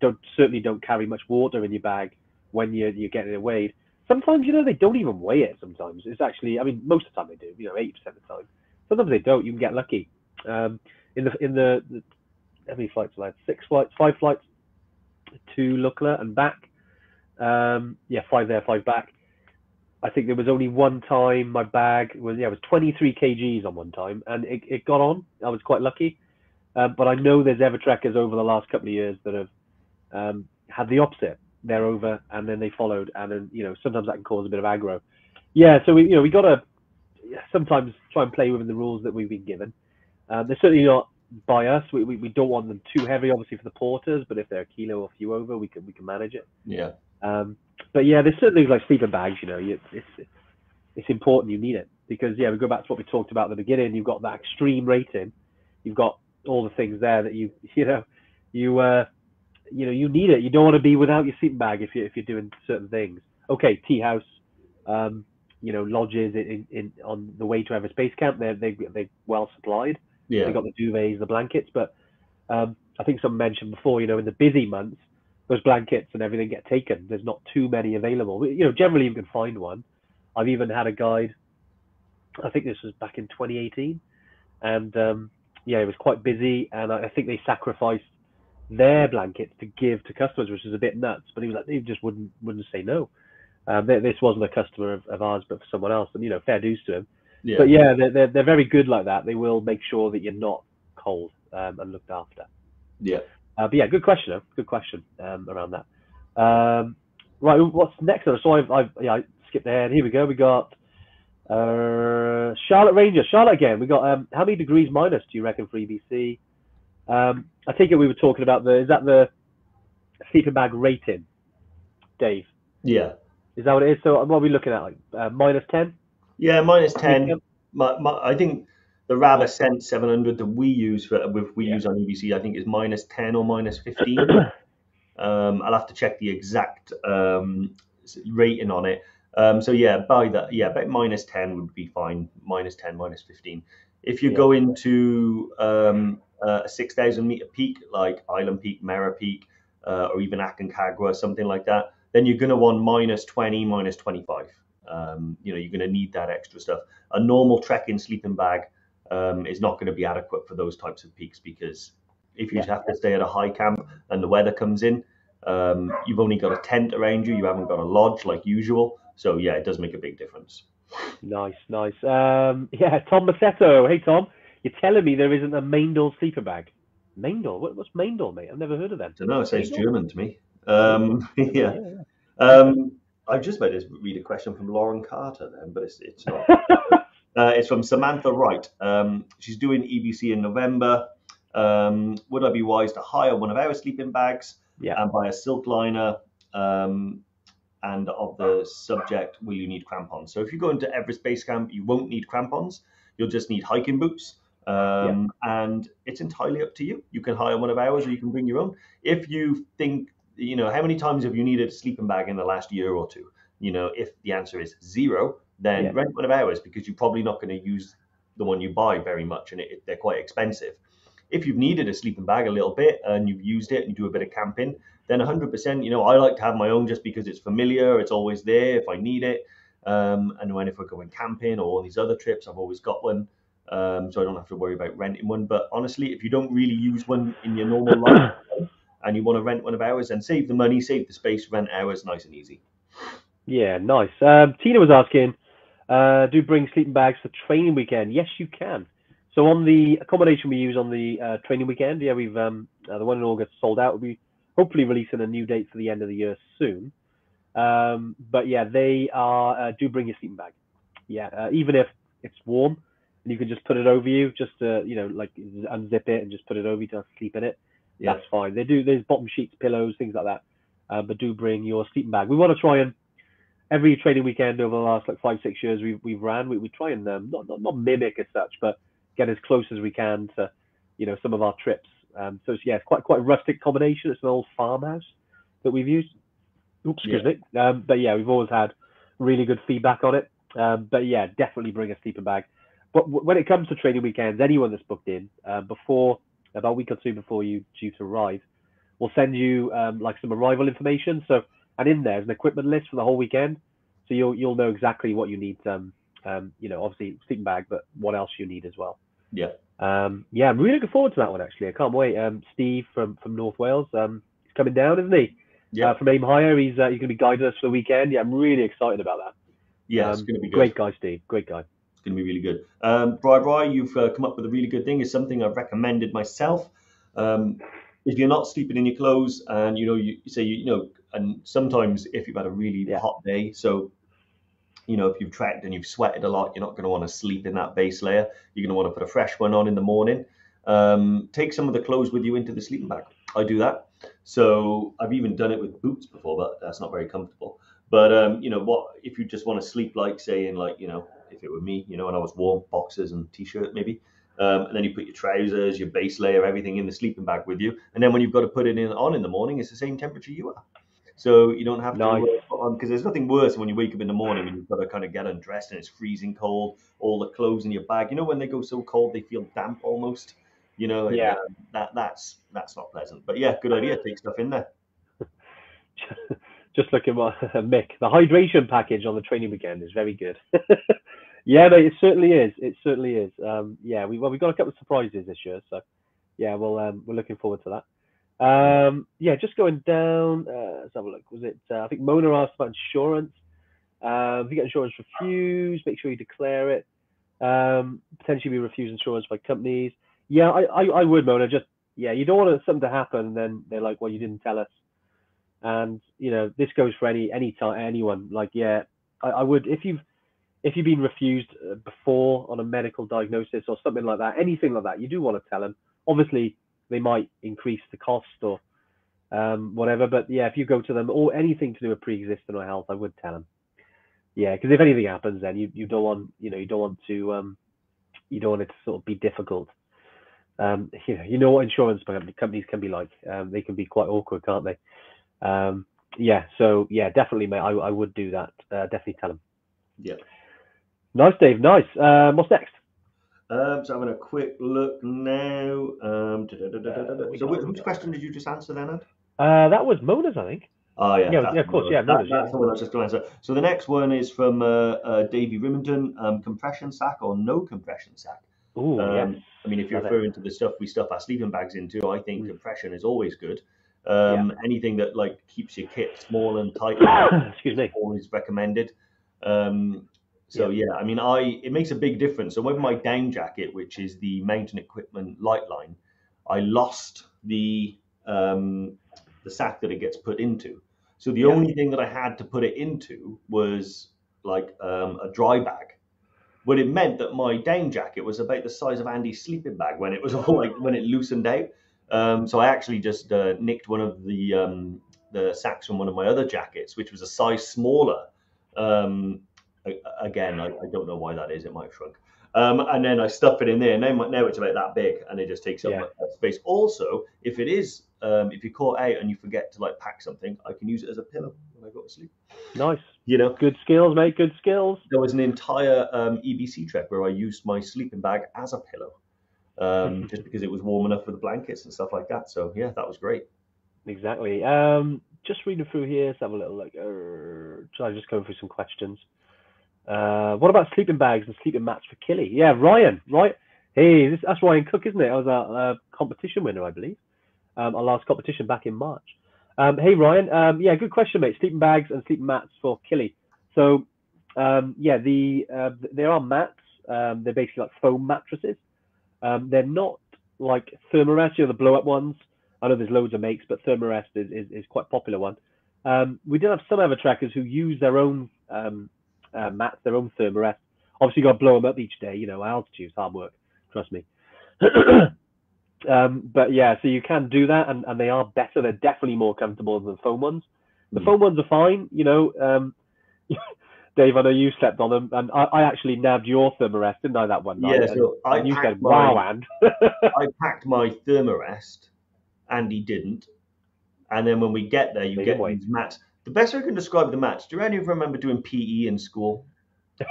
don't certainly don't carry much water in your bag when you're you're getting it weighed. Sometimes you know they don't even weigh it. Sometimes it's actually, I mean, most of the time they do. You know, eighty percent of the time. Sometimes they don't. You can get lucky. Um, in the in the, the how many flights I had? Six flights, five flights to Lukla and back. Um, yeah, five there, five back. I think there was only one time my bag was yeah it was 23 kgs on one time and it, it got on. I was quite lucky, um, but I know there's Evertrekkers over the last couple of years that have um, had the opposite they're over and then they followed and then you know sometimes that can cause a bit of aggro. Yeah so we you know we got to sometimes try and play within the rules that we've been given. Um, they're certainly not by us. We, we, we don't want them too heavy obviously for the porters but if they're a kilo or a few over we can we can manage it. Yeah. Um, but yeah there's certainly like sleeping bags you know you, it's it's important you need it. Because yeah we go back to what we talked about at the beginning. You've got that extreme rating. You've got all the things there that you you know you uh you know you need it. You don't want to be without your sleeping bag if you if you're doing certain things. Okay, tea house, um, you know, lodges in, in on the way to Everest Base Camp. They're they they well supplied. Yeah. They got the duvets, the blankets, but um, I think someone mentioned before. You know, in the busy months, those blankets and everything get taken. There's not too many available. You know, generally you can find one. I've even had a guide. I think this was back in 2018, and um, yeah, it was quite busy, and I, I think they sacrificed their blankets to give to customers, which is a bit nuts. But he was like, he just wouldn't wouldn't say no. Um, this wasn't a customer of, of, ours, but for someone else, and you know, fair dues to him. Yeah. But yeah, they're, they're, they're very good like that. They will make sure that you're not cold um, and looked after. Yeah. Uh, but yeah, good question. Though. Good question um, around that. Um, right, what's next? So I've, I've yeah, I skipped ahead. Here we go. We got uh, Charlotte Ranger. Charlotte again. We got um, how many degrees minus do you reckon for EBC? Um, I think we were talking about the is that the sleeping bag rating, Dave? Yeah. Is that what it is? So what are we looking at? Like uh, minus ten? Yeah, minus ten. My, my, I think the Rab Ascent 700 that we use for with we yeah. use on EBC, I think is minus ten or minus fifteen. um, I'll have to check the exact um, rating on it. Um, so yeah, by that, yeah, but minus ten would be fine. Minus ten, minus fifteen. If you yeah. go into um, uh, a 6,000 meter peak like Island Peak, Mera Peak, uh, or even Aconcagua, something like that, then you're going to want minus 20, minus 25. Um, you know, you're going to need that extra stuff. A normal trekking sleeping bag um, is not going to be adequate for those types of peaks because if you yeah. have to stay at a high camp and the weather comes in, Um, you've only got a tent around you. You haven't got a lodge like usual. So yeah, it does make a big difference. Nice, nice. Um, yeah, Tom Massetto. Hey Tom, you're telling me there isn't a Meindl sleeper bag? Meindl? What, what's Meindl, mate? I've never heard of them. I don't know. It sounds German to me. Um, yeah. Um, I've just made to read a question from Lauren Carter then, but it's it's not. uh, it's from Samantha Wright. Um, she's doing EBC in November. Um, would I be wise to hire one of our sleeping bags Yeah. and buy a silk liner? Um, and of the subject, will you need crampons? So if you go into Everest Base Camp, you won't need crampons. You'll just need hiking boots. Um, And it's entirely up to you. You can hire one of ours or you can bring your own. If you think, you know, how many times have you needed a sleeping bag in the last year or two? You know, if the answer is zero, then Yeah. rent one of ours because you're probably not going to use the one you buy very much and it, they're quite expensive. If you've needed a sleeping bag a little bit and you've used it and you do a bit of camping, then 100%, you know, I like to have my own just because it's familiar, it's always there if I need it. Um, and when if we're going camping or on these other trips, I've always got one. Um, so I don't have to worry about renting one. But honestly, if you don't really use one in your normal life and you want to rent one of ours, then save the money, save the space, rent ours nice and easy. Yeah, nice. Um, Tina was asking, uh, do bring sleeping bags for training weekend? Yes, you can. So on the accommodation we use on the uh, training weekend, yeah, we've um, uh, the one in August sold out. We'll be hopefully releasing a new date for the end of the year soon. Um, but yeah, they are uh, do bring your sleeping bag. Yeah, uh, even if it's warm, you can just put it over you, just to you know like unzip it and just put it over you to sleep in it. Yeah. That's fine. They do. There's bottom sheets, pillows, things like that. Uh, but do bring your sleeping bag. We want to try and every training weekend over the last like five six years we've we've ran we, we try and um, not, not not mimic as such but get as close as we can to you know some of our trips um, so it's, yeah it's quite quite a rustic combination it's an old farmhouse that we've used oops excuse me um, but yeah we've always had really good feedback on it um, but yeah definitely bring a sleeping bag but when it comes to training weekends anyone that's booked in uh, before about a week or two before you due to arrive we'll send you um, like some arrival information so and in there is an equipment list for the whole weekend, so you'll you'll know exactly what you need. Um, um, you know, obviously sleeping bag, but what else you need as well. Yeah. Um, yeah, I'm really looking forward to that one actually. I can't wait. Um, Steve from from North Wales, um, he's coming down, isn't he? Yeah. Uh, from Aim Higher, he's uh, he's going to be guiding us for the weekend. Yeah, I'm really excited about that. Yeah, it's Um, going to be good. Great guy, Steve. Great guy. It's going to be really good. Um, Bri Bri, you've uh, come up with a really good thing. It's something I've recommended myself. Um, if you're not sleeping in your clothes, and you know, you say you, you know, and sometimes if you've had a really Yeah. hot day, so you know, if you've trekked and you've sweated a lot, you're not going to want to sleep in that base layer. You're going to want to put a fresh one on in the morning. Um, take some of the clothes with you into the sleeping bag. I do that. So I've even done it with boots before, but that's not very comfortable. But um, you know what? If you just want to sleep, like say in like you know, if it were me, you know, when I was warm, boxers and t-shirt maybe, um, and then you put your trousers, your base layer, everything in the sleeping bag with you, and then when you've got to put it in on in the morning, it's the same temperature you are. So you don't have Nice. to put on because there's nothing worse when you wake up in the morning and you've got to kind of get undressed and it's freezing cold, all the clothes in your bag. You know when they go so cold they feel damp almost. You know, Yeah. uh, that that's that's not pleasant. But yeah, good idea. Take stuff in there. Just looking at Mick. The hydration package on the training weekend is very good. yeah, mate, it certainly is. It certainly is. Um, yeah, we well, we've got a couple of surprises this year, so yeah, well, um, we're looking forward to that. Um, yeah, just going down. Uh, let's have a look. Was it? Uh, I think Mona asked about insurance. Um, if you get insurance refused, make sure you declare it. Um, potentially be refused insurance by companies. Yeah, I, I, I would, Mona. Just yeah, you don't want something to happen, and then they're like, well, you didn't tell us. And you know, this goes for any any time anyone. Like, yeah, I, I would if you've if you've been refused uh, before on a medical diagnosis or something like that, anything like that, you do want to tell them. Obviously, they might increase the cost or um, whatever. But yeah, if you go to them or anything to do with pre-existing or health, I would tell them. Yeah, because if anything happens, then you, you don't want you know you don't want to um, you don't want it to sort of be difficult. Um, you know you know what insurance companies can be like. Um, they can be quite awkward, can't they? Um, yeah, so yeah, definitely, mate. I, I would do that. Uh, definitely tell them. Yeah. Nice, Dave. Nice. Um, what's next? Um, so having a quick look now. Um. Uh, so which, wh- we whose got- question did you just answer then, Ed? Uh, that was Mona's, I think. Oh yeah, Yeah, that's yeah, of course, Mona's. yeah, That- Mona's, that's yeah. the one I was just going to answer. So the next one is from uh, uh, Davey Rimington. Um, compression sack or no compression sack? Ooh, Um, yes. I mean, if you're Love it. referring to the stuff we stuff our sleeping bags into, I think Mm. compression is always good. Um, Anything that like keeps your kit small and tight, Excuse me. always recommended. Um, so yeah. I mean, I it makes a big difference. So with my down jacket, which is the mountain equipment light line, I lost the um, the sack that it gets put into. So the Yeah. only thing that I had to put it into was like um, a dry bag. But it meant that my down jacket was about the size of Andy's sleeping bag when it was all like when it loosened out. Um, so I actually just uh, nicked one of the um, the sacks from one of my other jackets, which was a size smaller. Um, again, I, I don't know why that is. It might have shrunk. Um, and then I stuff it in there. Now, now it's about that big, and it just takes up Yeah. space. Also, if it is, um, if you're caught out and you forget to like pack something, I can use it as a pillow when I go to sleep. Nice. You know, Good skills, mate. Good skills. there was an entire um, EBC trek where I used my sleeping bag as a pillow, um, just because it was warm enough for the blankets and stuff like that. So yeah, that was great. Exactly. Um, just reading through here. Let's have a little look. Uh, try just going through some questions. Uh, what about sleeping bags and sleeping mats for Kili? Yeah, Ryan. Right. Hey, this, that's Ryan Cook, isn't it? I was a, a competition winner, I believe. Um, our last competition back in March. Um, hey, Ryan. Um, yeah, good question, mate. Sleeping bags and sleeping mats for Kili. So, um, yeah, the uh, there are mats. Um, they're basically like foam mattresses. They're not like Thermarest, you know, the blow up ones. I know there's loads of makes, but Thermarest is, is, is quite popular one. Um, we did have some other trackers who use their own um, uh, mats, their own Thermarest. Obviously, got to blow them up each day. You know, altitude's hard work. Trust me. um, but yeah, so you can do that, and, and they are better. They're definitely more comfortable than the foam ones. The Mm. foam ones are fine. You know, um, Dave, I know you slept on them, and I, I actually nabbed your Thermarest, didn't I, that one night? Yeah, so and, I and you packed said, "Wow, and." I packed my Thermarest, Andy didn't. And then when we get there, you Big get these mats. The best way I can describe the mats, do any of you remember doing PE in school?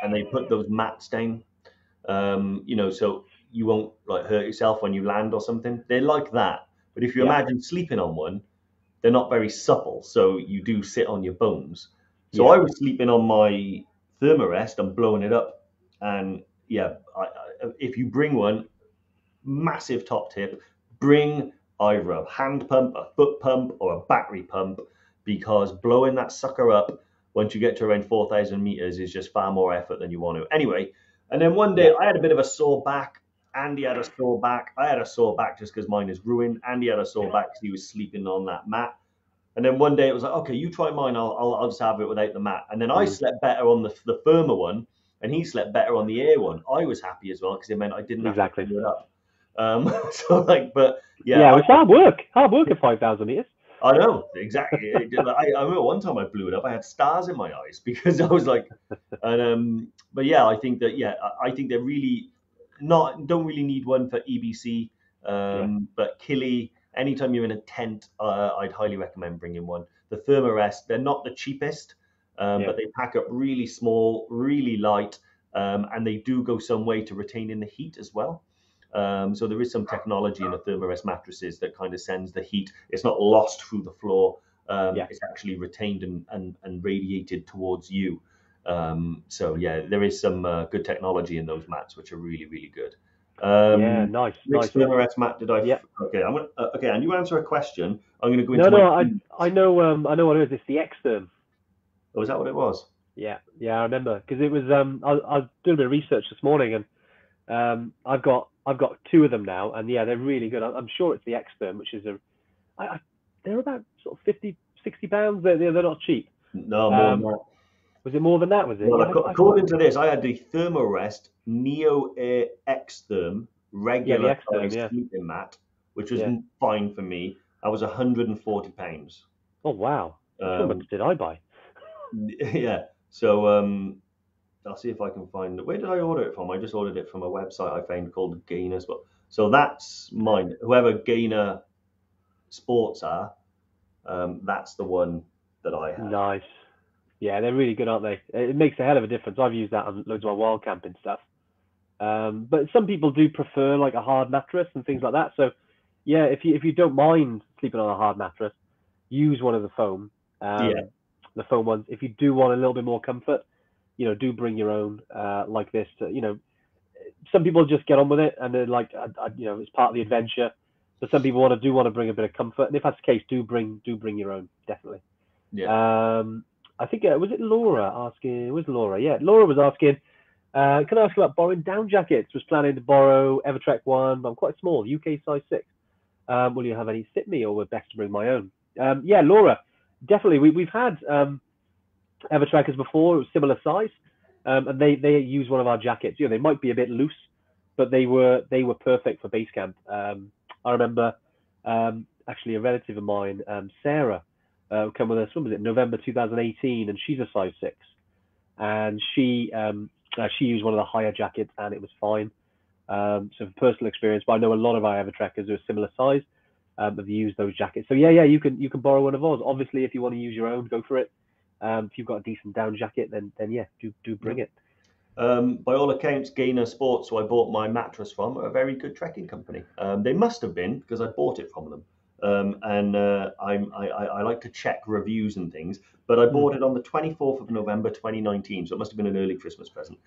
And they put those mats down, um, you know, so you won't like hurt yourself when you land or something. They're like that. But if you Yeah. imagine sleeping on one, they're not very supple, so you do sit on your bones. So Yeah. I was sleeping on my Thermarest and blowing it up. And yeah, I, I, if you bring one, massive top tip, bring either a hand pump, a foot pump, or a battery pump because blowing that sucker up once you get to around 4,000 meters is just far more effort than you want to. Anyway, and then one day I had a bit of a sore back. Andy had a sore back. I had a sore back just because mine is ruined. Andy had a sore back because he was sleeping on that mat. And then one day it was like, okay, you try mine. I'll, I'll, I'll just have it without the mat. And then I Mm. slept better on the, the firmer one, and he slept better on the air one. I was happy as well because it meant I didn't have Exactly. to do it up. Um, so like, but Yeah, yeah, it was hard work. Hard work at 5,000 meters. I know exactly. I, I remember one time I blew it up. I had stars in my eyes because I was like, and um, but yeah, I think that yeah, I, I think they're really not don't really need one for EBC. Um, but Kili, anytime you're in a tent, uh, I'd highly recommend bringing one. The Thermarest, they're not the cheapest, um, Yeah. but they pack up really small, really light, um, and they do go some way to retaining the heat as well. Um, so there is some technology in the Thermarest mattresses that kind of sends the heat. It's not lost through the floor. Um, Yeah. It's actually retained and, and, and radiated towards you. Um, so yeah, there is some uh, good technology in those mats, which are really, really good. Um, yeah, nice, which nice. Thermarest mat did I? Yeah. Okay, I'm gonna. Uh, okay, and you answer a question. I'm gonna go into. No, no, my, I, I know, um, I know what it is. It's the X-Therm. Oh, is that what it was? Yeah, yeah, I remember because it was. Um, I, I was doing a bit of research this morning, and um, I've got, I've got two of them now, and yeah, they're really good. I, I'm sure it's the X-Therm, which is a, I, I, they're about sort of 50, 60 pounds. They're, they're, not cheap. No, more Um, than that. Was it more than that? Was it? Well, Yeah, I- I- according to this, I had the Thermarest Neo Air X Therm regular X-Therm, yeah. sleeping mat, which was Yeah. fine for me. That was 140 pounds. oh wow, how Um, much did I buy? yeah. So um, I'll see if I can find. Where did I order it from? I just ordered it from a website I found called Gaynors. But so that's mine. Whoever Gaynor Sports are, um, that's the one that I have. Nice. Yeah, they're really good, aren't they? It makes a hell of a difference. I've used that on loads of my wild camping stuff. Um, but some people do prefer like a hard mattress and things like that. So, yeah, if you if you don't mind sleeping on a hard mattress, use one of the foam. Um, Yeah. The foam ones. If you do want a little bit more comfort, you know, do bring your own uh, like this. To, you know, some people just get on with it and they're like, I, I, you know, it's part of the adventure. but some people want to do want to bring a bit of comfort, and if that's the case, do bring do bring your own definitely. Yeah. Um, I think uh, was it Laura asking? Was Laura? Yeah, Laura was asking. Uh, can I ask about borrowing down jackets? Was planning to borrow Evertrek one, but I'm quite small, UK size six. Um, will you have any fit me, or would best to bring my own? Um, yeah, Laura, definitely. We, we've had um, Evertrekkers before, similar size, um, and they they use one of our jackets. You know, they might be a bit loose, but they were they were perfect for base camp. Um, I remember um, actually a relative of mine, um, Sarah, uh, with us. When was it? November 2018, and she's a size six, and she um, uh, she used one of the higher jackets, and it was fine. Um, so from personal experience, but I know a lot of our Evertrekkers who are similar size have used those jackets. So yeah, yeah, you can you can borrow one of ours. Obviously, if you want to use your own, go for it. Um, if you've got a decent down jacket, then then yeah, do do bring it. Um, by all accounts, Gaynor Sports, who I bought my mattress from, are a very good trekking company. Um, they must have been because I bought it from them. Um, and uh, I'm, I, I, like to check reviews and things, but I bought it on the 24th of November 2019, so it must have been an early Christmas present.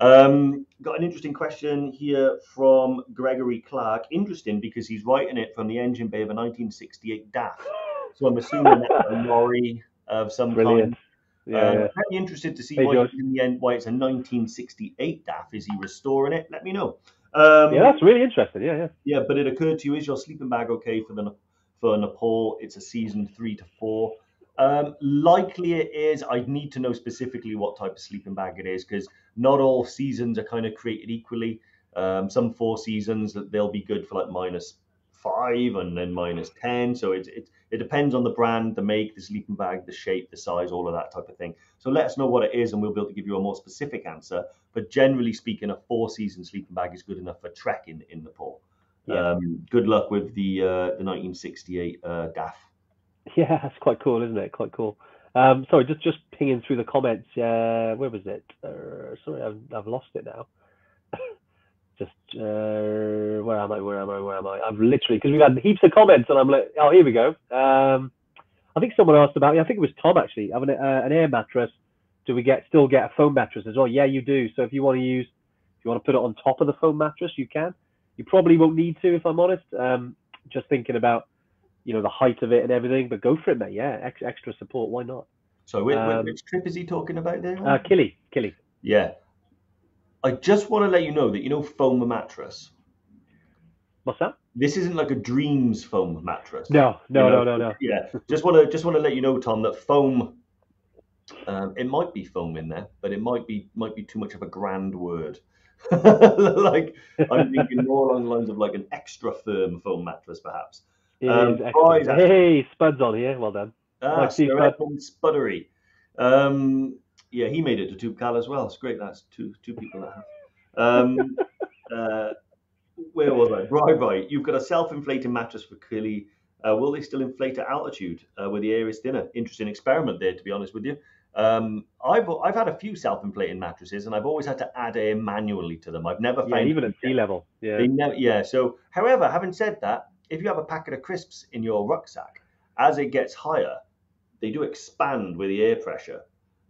Um, got an interesting question here from Gregory Clark. Interesting because he's writing it from the engine bay of a 1968 DAF. So I'm assuming that's a lorry of some Brilliant. kind. Yeah, um, yeah. Very interested to see Hey, why, Josh. in the end, why it's a 1968 DAF. Is he restoring it? Let me know. Um, yeah, that's really interesting. Yeah, yeah. yeah, but it occurred to you: is your sleeping bag okay for the for Nepal? It's a season three to four. Um, likely it is. I'd need to know specifically what type of sleeping bag it is because not all seasons are kind of created equally. Um, some four seasons that they'll be good for like minus five and then minus ten. So it's it it depends on the brand, the make, the sleeping bag, the shape, the size, all of that type of thing. So let us know what it is, and we'll be able to give you a more specific answer. But generally speaking, a four season sleeping bag is good enough for trekking in Nepal. Yeah. Um, good luck with the uh, the 1968 uh, DAF. Yeah, that's quite cool, isn't it? Quite cool. Um, sorry, just just pinging through the comments. Uh, where was it? Uh, sorry, I've I've lost it now. Just uh, where am I? Where am I? Where am I? I've literally because we've had heaps of comments, and I'm like, oh, here we go. Um, I think someone asked about. I think it was Tom actually having a, uh, an air mattress. Do we get still get a foam mattress as well? Yeah, you do. So if you want to use, if you want to put it on top of the foam mattress, you can. You probably won't need to, if I'm honest. Um, just thinking about you know the height of it and everything, but go for it, mate. Yeah, ex- extra support. Why not? So which, Um, which trip is he talking about there? Uh, Kili, Kili. yeah. I just want to let you know that you know foam mattress. What's that? This isn't like a dreams foam mattress. No, no, You know, no, no, no. Yeah, just want to just want to let you know, Tom, that foam. Um, it might be foam in there, but it might be might be too much of a grand word. like I'm thinking more along the lines of like an extra firm foam mattress, perhaps. Um, is excellent. prize, actually. Hey, Spud's on here. Well done. Ah, Like Sir Spuddery. Um, yeah, he made it to Toubkal as well. It's great. That's two two people that have. Um, uh, where was I? Right, right. You've got a self-inflating mattress for Kili. Uh, will they still inflate at altitude uh, where the air is thinner? Interesting experiment there, to be honest with you. Um, I've I've had a few self-inflating mattresses, and I've always had to add air manually to them. I've never Yeah, found even at sea level. Yeah. they never, yeah. So, however, having said that, if you have a packet of crisps in your rucksack, as it gets higher, they do expand with the air pressure.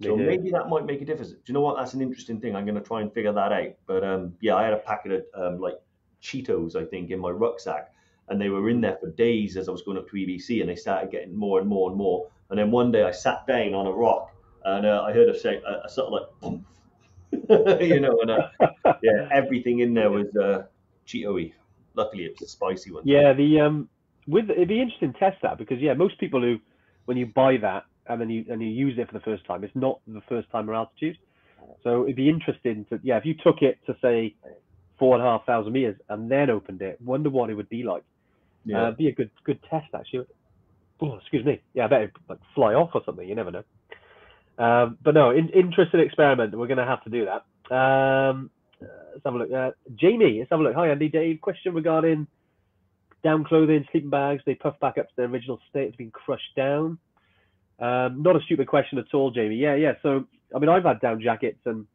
They So do. maybe that might make a difference. Do you know what? That's an interesting thing. I'm going to try and figure that out. But um, yeah, I had a packet of um, like Cheetos, I think, in my rucksack, and they were in there for days as I was going up to EBC, and they started getting more and more and more. And then one day I sat down on a rock, and uh, I heard a, say, a, a sort of like, you know, and uh, yeah, everything in there was uh, Cheeto-y. Luckily, it was a spicy one. Yeah, the um, with it'd be interesting to test that because yeah, most people who when you buy that and then you and you use it for the first time, it's not the first time or altitude. So it'd be interesting to yeah, if you took it to say four and a half thousand meters and then opened it, wonder what it would be like. Yeah. Uh, be a good good test actually. Oh, excuse me. Yeah, I bet it'd like fly off or something. You never know. Um, but no, in, interesting experiment. We're going to have to do that. Um, let's have a look. Uh, Jamie, let's have a look. Hi, Andy. Dave, question regarding down clothing, sleeping bags. They puff back up to their original state. It's been crushed down. Um, not a stupid question at all, Jamie. Yeah, yeah. So, I mean, I've had down jackets, and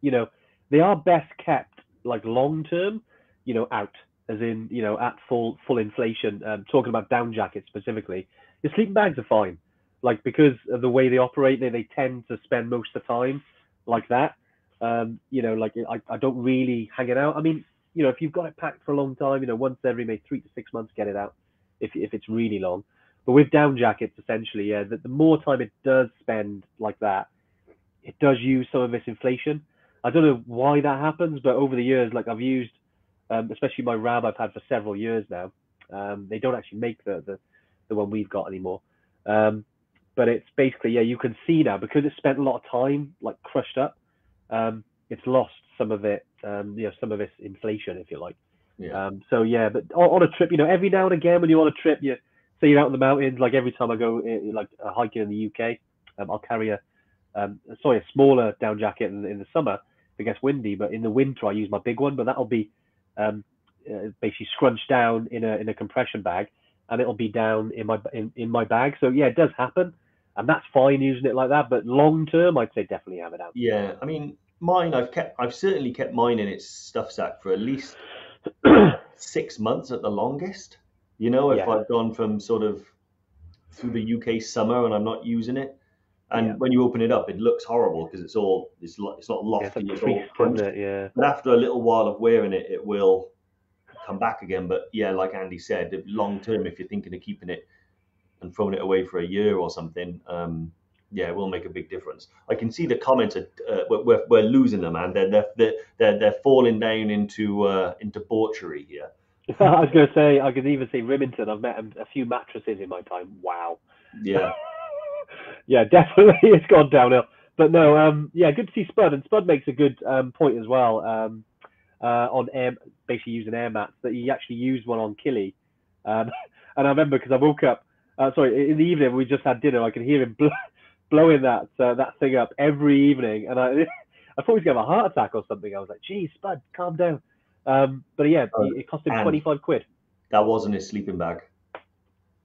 you know, they are best kept like long term. You know, out as in you know at full full inflation. Um, talking about down jackets specifically, your sleeping bags are fine. Like because of the way they operate, they they tend to spend most of the time like that. Um, you know, like I, I don't really hang it out. I mean, you know, if you've got it packed for a long time, you know, once every maybe three to six months, get it out. If if it's really long, but with down jackets, essentially, yeah, the, the more time it does spend like that, it does use some of this inflation. I don't know why that happens, but over the years, like I've used, um, especially my Ram I've had for several years now. Um, they don't actually make the, the the one we've got anymore. Um, but it's basically yeah, you can see now because it's spent a lot of time like crushed up. Um, it's lost some of it, um, you know, some of its inflation, if you like. Yeah. Um, so yeah, but on, on a trip, you know, every now and again when you're on a trip, you say you're out in the mountains. Like every time I go, eh, like uh, hiking in the UK, um, I'll carry a, um, sorry, a smaller down jacket in, in the summer if it gets windy. But in the winter, I use my big one. But that'll be um, uh, basically scrunched down in a in a compression bag, and it'll be down in my in, in my bag. So yeah, it does happen, and that's fine using it like that. But long term, I'd say definitely have it out. Yeah, I mean, mine. I've kept. I've certainly kept mine in its stuff sack for at least six months at the longest. You know, if Yeah. I've gone from sort of through the UK summer and I'm not using it, and Yeah. when you open it up, it looks horrible because it's all it's it's not Yeah, it's lofty, like it's all crunched. it? Yeah. But after a little while of wearing it, it will come back again. But yeah, like Andy said, long term, if you're thinking of keeping it and throwing it away for a year or something, um, yeah, it will make a big difference. I can see the comments are uh, we're, we're, losing them, and they're they're they're they're, they're falling down into uh, into debauchery here. I was going to say, I could even say Remington. I've met a, a few mattresses in my time. Wow. Yeah, yeah, definitely it's gone downhill. But no, um, yeah, good to see Spud, and Spud makes a good um, point as well um, uh, on air, basically using air mats that he actually used one on Kili, um, and I remember because I woke up, uh, sorry, in the evening we just had dinner, I could hear him bl- blowing that uh, that thing up every evening, and I I thought he was going to have a heart attack or something. I was like, geez, Spud, calm down. Um, but yeah, Oh, it cost him twenty five quid. that wasn't his sleeping bag.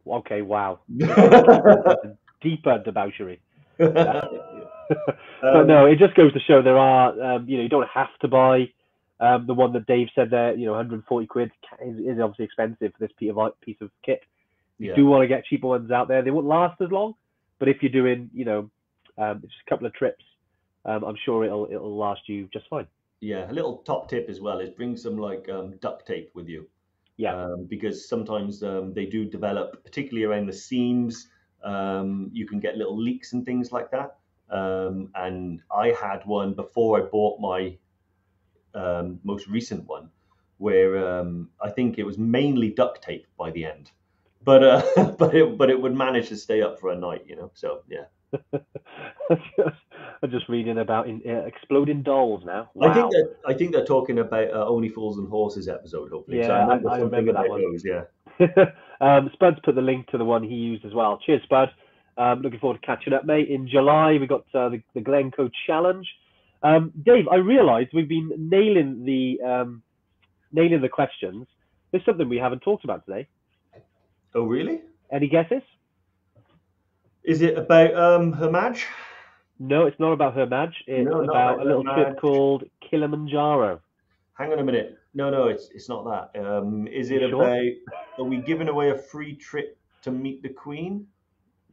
Okay, wow, Um, deeper debauchery. but no, it just goes to show there are, um, you know, you don't have to buy um, the one that Dave said there. You know, 140 quid is, is obviously expensive for this piece of piece of kit. You Yeah. do want to get cheaper ones out there. They won't last as long, but if you're doing, you know, um, just a couple of trips, um, I'm sure it'll it'll last you just fine. Yeah, a little top tip as well is bring some like um, duct tape with you. Yeah. Um, because sometimes um, they do develop, particularly around the seams. Um, you can get little leaks and things like that. Um, and I had one before I bought my um, most recent one, where um, I think it was mainly duct tape by the end, but uh, but it but it would manage to stay up for a night, you know. So yeah, I'm just reading about in, uh, exploding dolls now. I think that I think they're talking about uh, Only Fools and Horses episode, hopefully. Yeah, I- I something remember that one. those, yeah. um, Spud's put the link to the one he used as well. Cheers, Spud. Um, looking forward to catching up, mate. In July, we got uh, the, the Glencoe Challenge. Um, Dave, I realised we've been nailing the um, nailing the questions. There's something we haven't talked about today. Oh, really? Any guesses? Is it about um Hermage? No, it's not about her Madge. It's No, about about a little trip called Kilimanjaro. Hang on a minute. No, no, it's it's not that. Um, is it sure? about? Are we giving away a free trip to meet the Queen?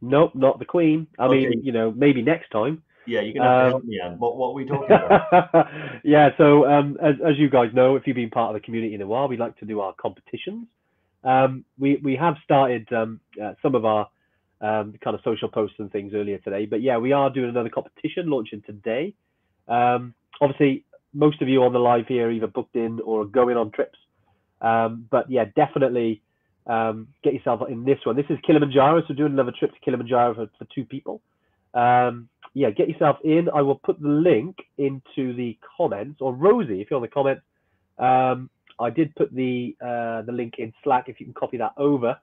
Nope, not the Queen. I Okay. mean, you know, maybe next time. Yeah, you're gonna have to Um, help me, Anne. What what are we talking about? yeah, so um, as, as you guys know, if you've been part of the community in a while, we like to do our competitions. Um, we we have started um, uh, some of our um, kind of social posts and things earlier today, but yeah, we are doing another competition launching today. Um, obviously, most of you on the live here either booked in or going on trips. Um, but yeah, definitely um, get yourself in this one. This is Kilimanjaro, so doing another trip to Kilimanjaro for, for two people. Um, yeah, get yourself in. I will put the link into the comments, or Rosie, if you're on the comments. Um, I did put the uh, the link in Slack. If you can copy that over.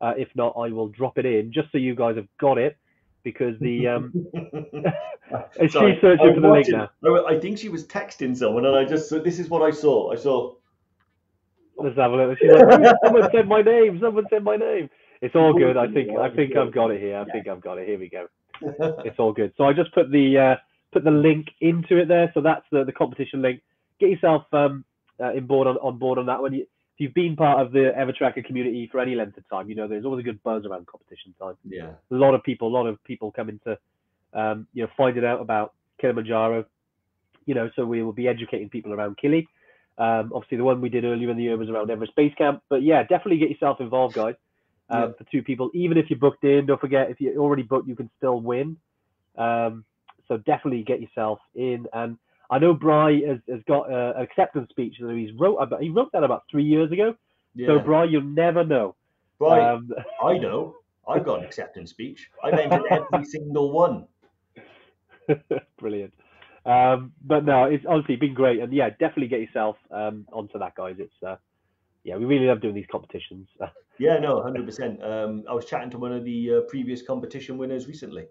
Uh, if not, I will drop it in just so you guys have got it, because the um, is Sorry, she searching for the link now? I I think she was texting someone, and I just so this is what I saw. I saw. Let's have a look. She's like, someone said my name. Someone said my name. It's all good. I think I think I've got it here. I think I've got it. Here we go. It's all good. So I just put the uh, put the link into it there. So that's the, the competition link. Get yourself um, uh, in board on, on board on that one. You, if you've been part of the Evertrekker community for any length of time, you know there's always a good buzz around competition time. yeah. A lot of people, a lot of people coming to um, you know finding out about Kilimanjaro. You know, so we will be educating people around Kili. Um, obviously, the one we did earlier in the year was around Everest Base Camp. But yeah, definitely get yourself involved, guys. Um, Yeah. For two people, even if you're booked in, don't forget if you're already booked, you can still win. Um, so definitely get yourself in. And I know Bry has, has got uh, an acceptance speech that he's wrote about. He wrote that about three years ago. Yeah. So Bry, you'll never know. right. Um, I know. I've got an acceptance speech. I've entered every single one. Brilliant. Um, but no, it's honestly been great, and yeah, definitely get yourself um, onto that, guys. It's uh, yeah, we really love doing these competitions. Yeah, no, hundred percent. Um, I was chatting to one of the uh, previous competition winners recently.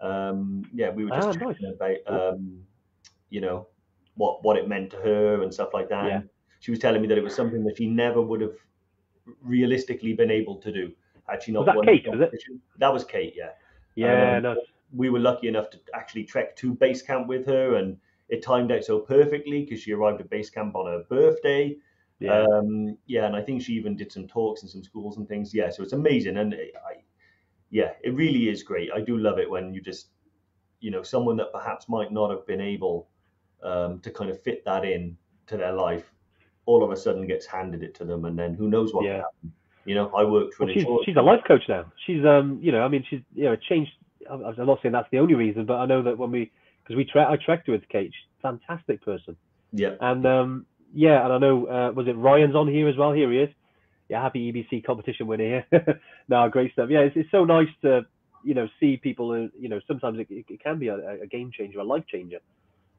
Um, yeah, we were just Ah, chatting about um, you know what what it meant to her and stuff like that. Yeah. She was telling me that it was something that she never would have realistically been able to do had she not Was that Kate, was it? That was Kate, yeah. yeah, Um, no, we were lucky enough to actually trek to base camp with her, and it timed out so perfectly because she arrived at base camp on her birthday. yeah, Um, yeah, and I think she even did some talks in some schools and things. Yeah, so it's amazing, and it, I, yeah, it really is great. I do love it when you just, you know, someone that perhaps might not have been able um, to kind of fit that in to their life, all of a sudden gets handed it to them, and then who knows what Yeah. can happen. You know, I worked for Well, she's she's a life coach now. She's um, you know, I mean, she's you know, changed. I'm not saying that's the only reason, but I know that when we because we tre- I trekked with Kate, fantastic person. yeah, And um, yeah, and I know uh, was it Ryan's on here as well? Here he is. Yeah, happy EBC competition winner here. no, great stuff. Yeah, it's, it's so nice to you know see people. Who, you know, sometimes it, it can be a, a game changer, a life changer.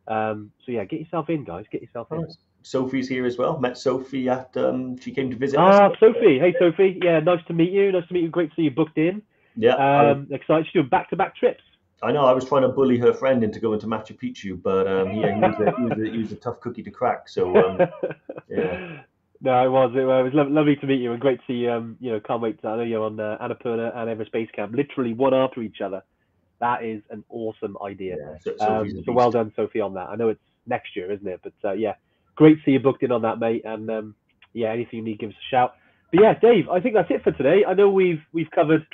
Um, so yeah, get yourself in, guys. Get yourself in. Nice. Sophie's here as well. Met Sophie at um, she came to visit Ah, us. Sophie. Hey, Sophie. Yeah, nice to meet you. Nice to meet you. Great to see you booked in. Yeah, I- Um, excited. She's doing back-to-back trips. I know I was trying to bully her friend into going to Machu Picchu, but um, yeah, he was, a, he, was a, he was a tough cookie to crack. So um, yeah. No, it was. It was lo- lovely to meet you and great to see you. Um, you know, can't wait. To, I know you're on uh, Annapurna and Everest Base Camp, literally one after each other. That is an awesome idea. yeah so, Um, so well done, Sophie, on that. I know it's next year, isn't it? But uh, yeah, great to see you booked in on that, mate. And um, yeah, anything you need, give us a shout. But yeah, Dave, I think that's it for today. I know we've we've covered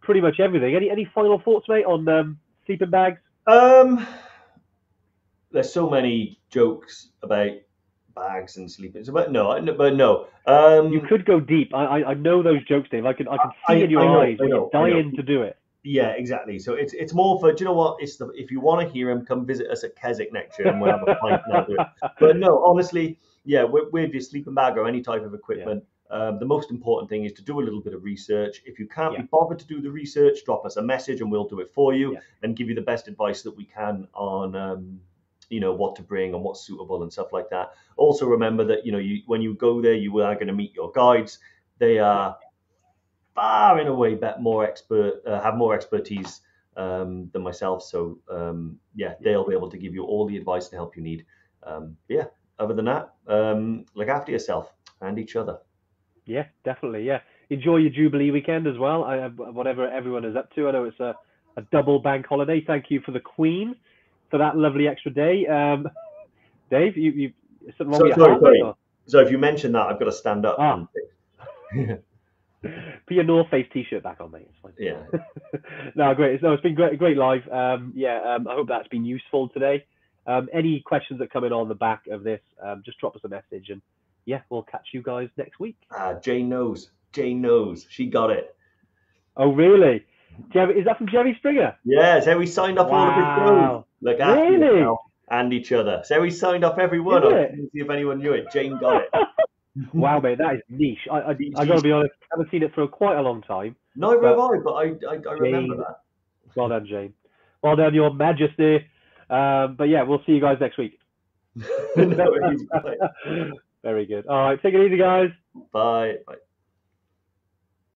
pretty much everything. Any any final thoughts, mate, on um, sleeping bags? Um, there's so many jokes about bags and sleeping. But no, but no. Um, You could go deep. I I, I know those jokes, Dave. I can I can see I- in your I know, eyes know, you're dying to do it. Yeah, exactly. So it's it's more for. Do you know what? It's the if you want to hear him, come visit us at Keswick next year, and we'll have a pint. and I'll do it. But no, honestly, yeah, with, with your sleeping bag or any type of equipment, um, the most important thing is to do a little bit of research. If you can't Yeah. be bothered to do the research, drop us a message and we'll do it for you Yeah. and give you the best advice that we can on, um, you know, what to bring and what's suitable and stuff like that. Also, remember that you know, you when you go there, you are going to meet your guides. They are far in a way bet more expert, uh, have more expertise um, than myself. So um, yeah, they'll be able to give you all the advice and help you need. Um, yeah. Other than that, um, look after yourself and each other. Yeah, definitely. Yeah, enjoy your Jubilee weekend as well. I, whatever everyone is up to. I know it's a, a double bank holiday. Thank you for the Queen for that lovely extra day. Um, Dave, you you something wrong So- with your sorry, sorry. or- So if you mention that, I've got to stand up. Ah. Put your North Face T-shirt back on, mate. It's fine. Yeah. no, great. No, it's been great, great live. Um, yeah, um, I hope that's been useful today. Um, any questions that come in on the back of this, um, just drop us a message, and yeah, we'll catch you guys next week. Ah, Jane knows. Jane knows. She got it. Oh, really? Jerry, is that from Jerry Springer? Yeah, so we signed off all of his shows. Wow. Look after Really? and each other. So we signed off every one. I couldn't see if anyone knew it. Jane got it. wow, mate, that is niche. I, I, I got to be honest, I haven't seen it for quite a long time. Neither But- have I, but I, I, I remember Jane. that. Well done, Jane. Well done, Your Majesty. Um, but yeah, we'll see you guys next week. No, it is. Very good. All right, take it easy, guys. Bye. Bye.